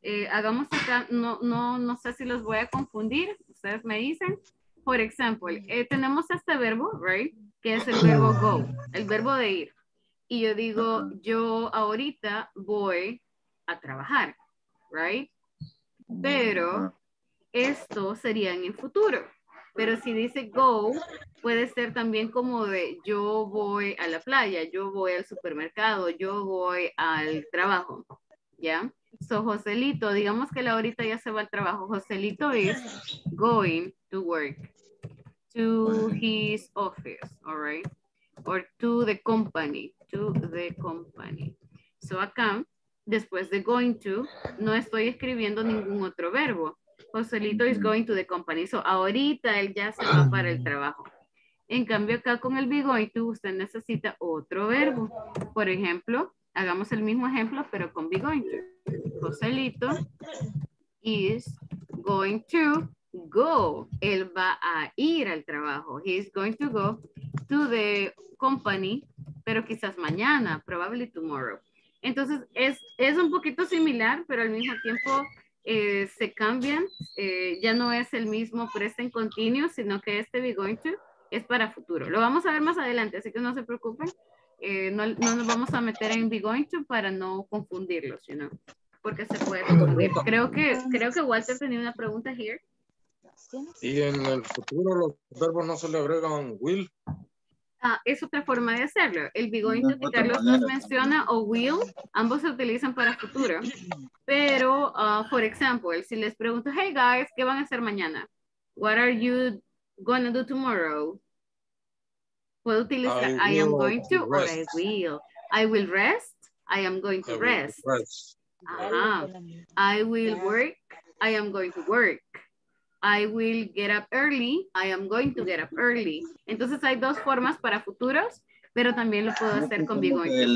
eh, hagamos acá, no, no, no sé si los voy a confundir, ustedes me dicen. Por ejemplo, eh, tenemos este verbo, right? Que es el verbo go, el verbo de ir. Y yo digo, yo ahorita voy a trabajar, right? Pero esto sería en el futuro. Pero si dice go, puede ser también como de yo voy a la playa, yo voy al supermercado, yo voy al trabajo, ¿ya? So, Joselito, digamos que la ahorita ya se va al trabajo. Joselito is going to work to his office, all right? Or to the company, to the company. So, acá, después de going to, no estoy escribiendo ningún otro verbo. Joselito is going to the company. So, ahorita él ya se va para el trabajo. En cambio, acá con el be going to, usted necesita otro verbo. Por ejemplo, hagamos el mismo ejemplo, pero con be going to. Joselito is going to go. Él va a ir al trabajo. He is going to go to the company, pero quizás mañana, probably tomorrow. Entonces, es, es un poquito similar, pero al mismo tiempo eh, se cambian. Eh, ya no es el mismo present continuous, sino que este be going to es para futuro. Lo vamos a ver más adelante, así que no se preocupen. Eh, no, no nos vamos a meter en be going to para no confundirlos, you know, porque se puede confundir. Creo que, creo que Walter tenía una pregunta here. Y en el futuro los verbos no se le agregan will. Ah, es otra forma de hacerlo. El be going to que Carlos nos menciona o will, ambos se utilizan para futuro. Pero, ah, por ejemplo, si les pregunto, hey guys, ¿qué van a hacer mañana? What are you gonna do tomorrow? Puedo utilizar I, I am going to or I rest. will. I will rest. I am going to rest. rest. Ajá. I will work. I am going to work. I will get up early. I am going to get up early. Entonces hay dos formas para futuros, pero también lo puedo hacer con be going que to.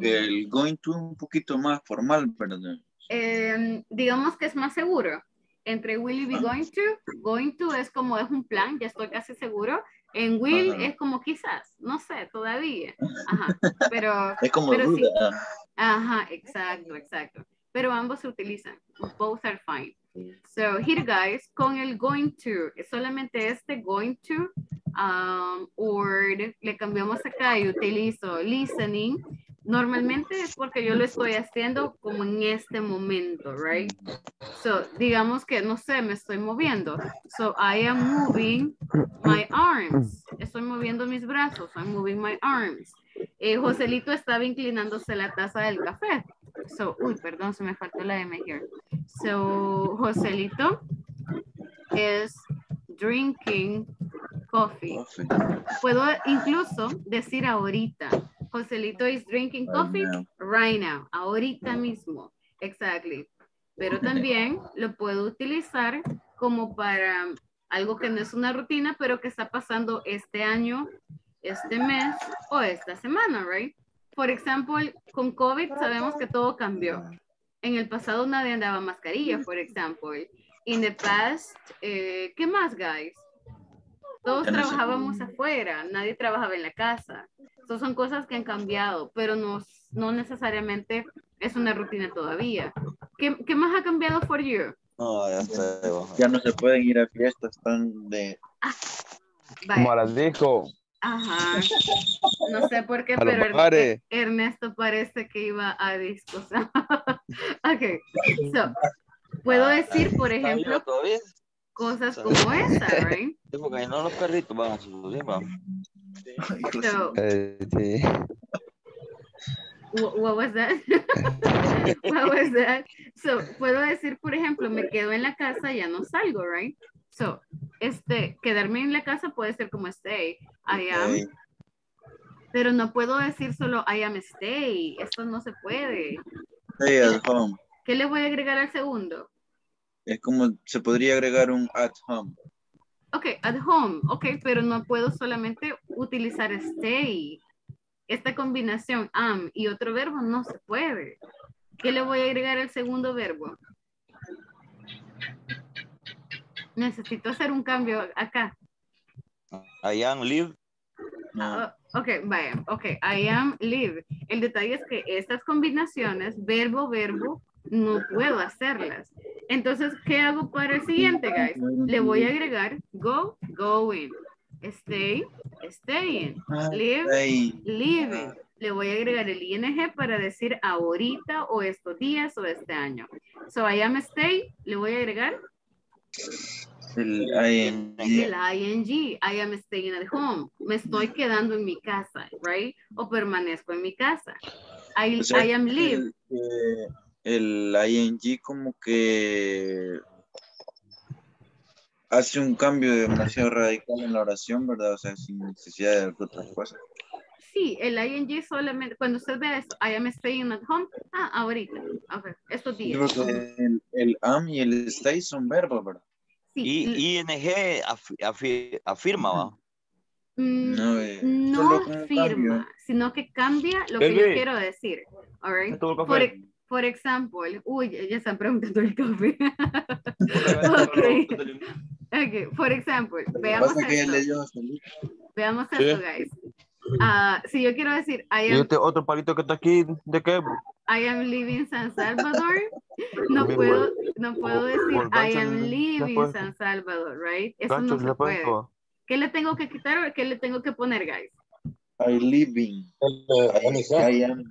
el, el going to un poquito más formal ¿verdad? Eh, digamos que es más seguro. Entre will y be going to, going to es como es un plan, ya estoy casi seguro. En will Ajá. es como quizás, no sé, todavía. Ajá, pero, es como pero sí. duda ah. Ajá, exacto, exacto. Pero ambos se utilizan. Both are fine. So here guys, con el going to, solamente este going to, um, or le cambiamos acá y utilizo listening, normalmente es porque yo lo estoy haciendo como en este momento, right? So, digamos que, no sé, me estoy moviendo. So, I am moving my arms. Estoy moviendo mis brazos. I'm moving my arms. Eh, Joselito estaba inclinándose la taza del café. So, uy, perdón, se me faltó la M here. So, Joselito is drinking coffee. Puedo incluso decir ahorita. Joselito is drinking coffee right now. Ahorita mismo. Exactly. Pero también lo puedo utilizar como para algo que no es una rutina, pero que está pasando este año, este mes o esta semana, right? Por ejemplo, con COVID sabemos que todo cambió. En el pasado nadie andaba mascarilla, por ejemplo. In the past, eh, ¿qué más, guys? Todos trabajábamos afuera, nadie trabajaba en la casa. Esas son cosas que han cambiado, pero no, no necesariamente es una rutina todavía. ¿Qué, qué más ha cambiado for you? No, ya, está, ya no se pueden ir a fiestas tan de... Ah, Como a las disco. Ajá. No sé por qué, A pero. Erne- Ernesto parece que iba a discos. ok. So, puedo decir, por ¿Está ejemplo, cosas como esa, right? Sí, porque no los perritos van a subir, vamos. So, Eh, What was that? What was that? So, puedo decir, por ejemplo, me quedo en la casa, ya no salgo, right? So, este, quedarme en la casa puede ser como stay. I am, pero no puedo decir solo I am stay. Esto no se puede. stay at home. ¿Qué le voy a agregar al segundo? Es como se podría agregar un at home. Ok, at home, ok, pero no puedo solamente utilizar stay. Esta combinación am y otro verbo no se puede. ¿Qué le voy a agregar al segundo verbo? Necesito hacer un cambio acá. I am live. No, Ah, ok, vaya, ok, I am live. El detalle es que estas combinaciones, verbo, verbo, no puedo hacerlas. Entonces, ¿qué hago para el siguiente, guys? Le voy a agregar go, going, stay, staying, live, stay. living. Le voy a agregar el ing para decir ahorita o estos días o este año. So, I am stay, le voy a agregar El ING. el ing, I am staying at home. Me estoy quedando en mi casa, right? O permanezco en mi casa. I, O sea, I am live. El, el ING como que hace un cambio demasiado radical en la oración, ¿verdad? O sea, sin necesidad de otras cosas. Sí, el ing solamente, cuando usted ve eso, I am staying at home, ah, ahorita, a ver, estos días. el, el am y el stay son verbos, ¿verdad? Sí, Y ING afi- afirma, va. mm, No, eh, no solo como un firma, cambio. sino que cambia lo que yo quiero decir. All right? ¿Ya tomó el Por, e- por ejemplo, uy, ya están preguntando el café. ok, ok, por ejemplo, veamos esto, veamos Sí. esto, guys. Ah, si yo quiero decir, I am, este otro palito que está aquí, ¿de qué? I am living San Salvador, no puedo, no puedo decir I am living San Salvador, right? Eso no se le puede. puedo. ¿Qué le tengo que quitar o qué le tengo que poner, guys? I living. I, I am.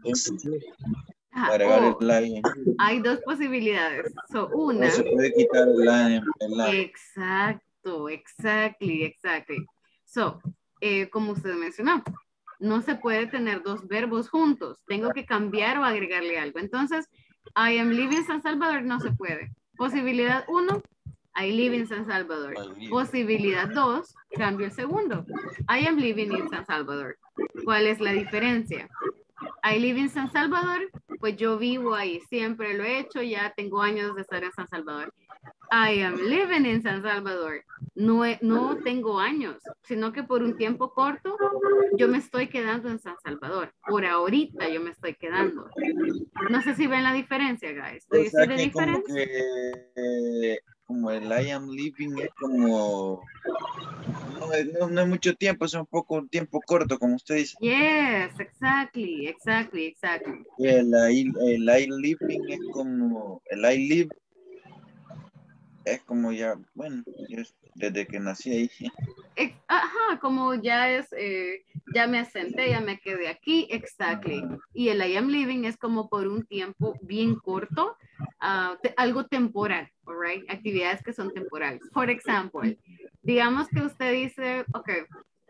Ajá, Agregar o el ING. hay dos posibilidades. So, una, No se puede quitar el am. exacto, exactly, exactly. So, eh, como usted mencionó, no se puede tener dos verbos juntos. Tengo que cambiar o agregarle algo. Entonces, I am living San Salvador no se puede. Posibilidad uno, I live in San Salvador. Posibilidad dos, cambio el segundo. I am living in San Salvador. ¿Cuál es la diferencia? I live in San Salvador, pues yo vivo ahí, siempre lo he hecho, ya tengo años de estar en San Salvador. I am living in San Salvador. No, no tengo años, sino que por un tiempo corto yo me estoy quedando en San Salvador. Por ahorita yo me estoy quedando. No sé si ven la diferencia, guys. O sea que como que eh, como el I am living es como no, es- no, no es mucho tiempo, es un poco un tiempo corto, como usted dice. Yes, exactly, exactly, exactly. El I, el I living es como el I live es como ya, bueno, yo desde que nací ahí. Ajá, como ya es, eh, ya me asenté, ya me quedé aquí, exactly. Y el I am living es como por un tiempo bien corto, ah, algo temporal, alright? Actividades que son temporales. Por ejemplo, digamos que usted dice, ok,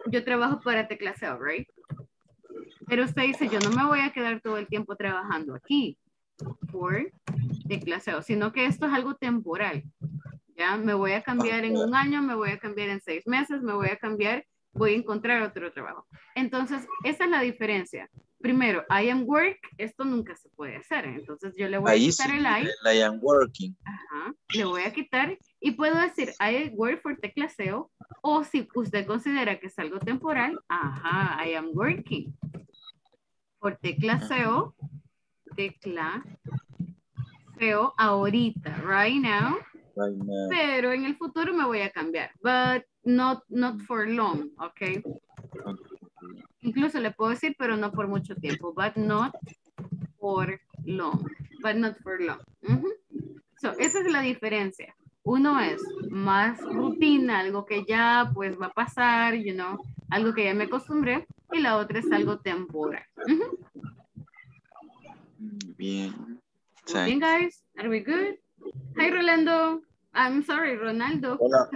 yo trabajo para teclaseo, right? Pero usted dice, yo no me voy a quedar todo el tiempo trabajando aquí por teclaseo, sino que esto es algo temporal. Ya me voy a cambiar en un año, me voy a cambiar en seis meses, me voy a cambiar, voy a encontrar otro trabajo. Entonces, esa es la diferencia. Primero, I am work, esto nunca se puede hacer. Entonces, yo le voy a sí, quitar el I, el I am working. ajá, le voy a quitar y puedo decir I work for teclaseo o si usted considera que es algo temporal, ajá, I am working por teclaseo, teclaseo ahorita, right now, Right now. pero en el futuro me voy a cambiar, but not, not for long, ok. Incluso le puedo decir, pero no por mucho tiempo, but not for long, but not for long. So, esa es la diferencia. Uno es más rutina, algo que ya pues va a pasar, you know, algo que ya me acostumbré, y la otra es algo temporal. Bien. Bien, guys, are we good? Hi, Rolando. I'm sorry, Ronaldo. Hola.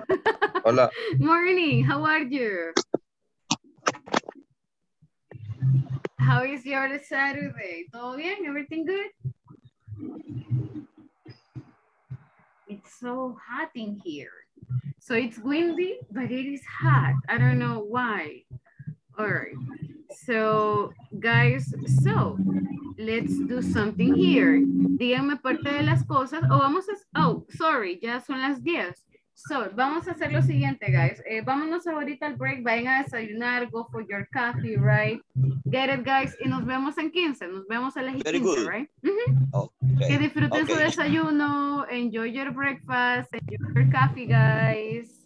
Hola. Morning, how are you? How is your Saturday? ¿Todo bien? Everything good? It's so hot in here. So it's windy, but it is hot. I don't know why. All right. So, guys, so let's do something here. Díganme parte de las cosas o vamos a... Oh, sorry, ya son las 10. So, vamos a hacer lo siguiente, guys. Eh, vámonos ahorita al break. Vayan a desayunar. Go for your coffee, right? Get it, guys. Y nos vemos en 15. Nos vemos a las Very 15, good. right? Ujú. Que Okay. disfruten su desayuno. Enjoy your breakfast. Enjoy your coffee, guys.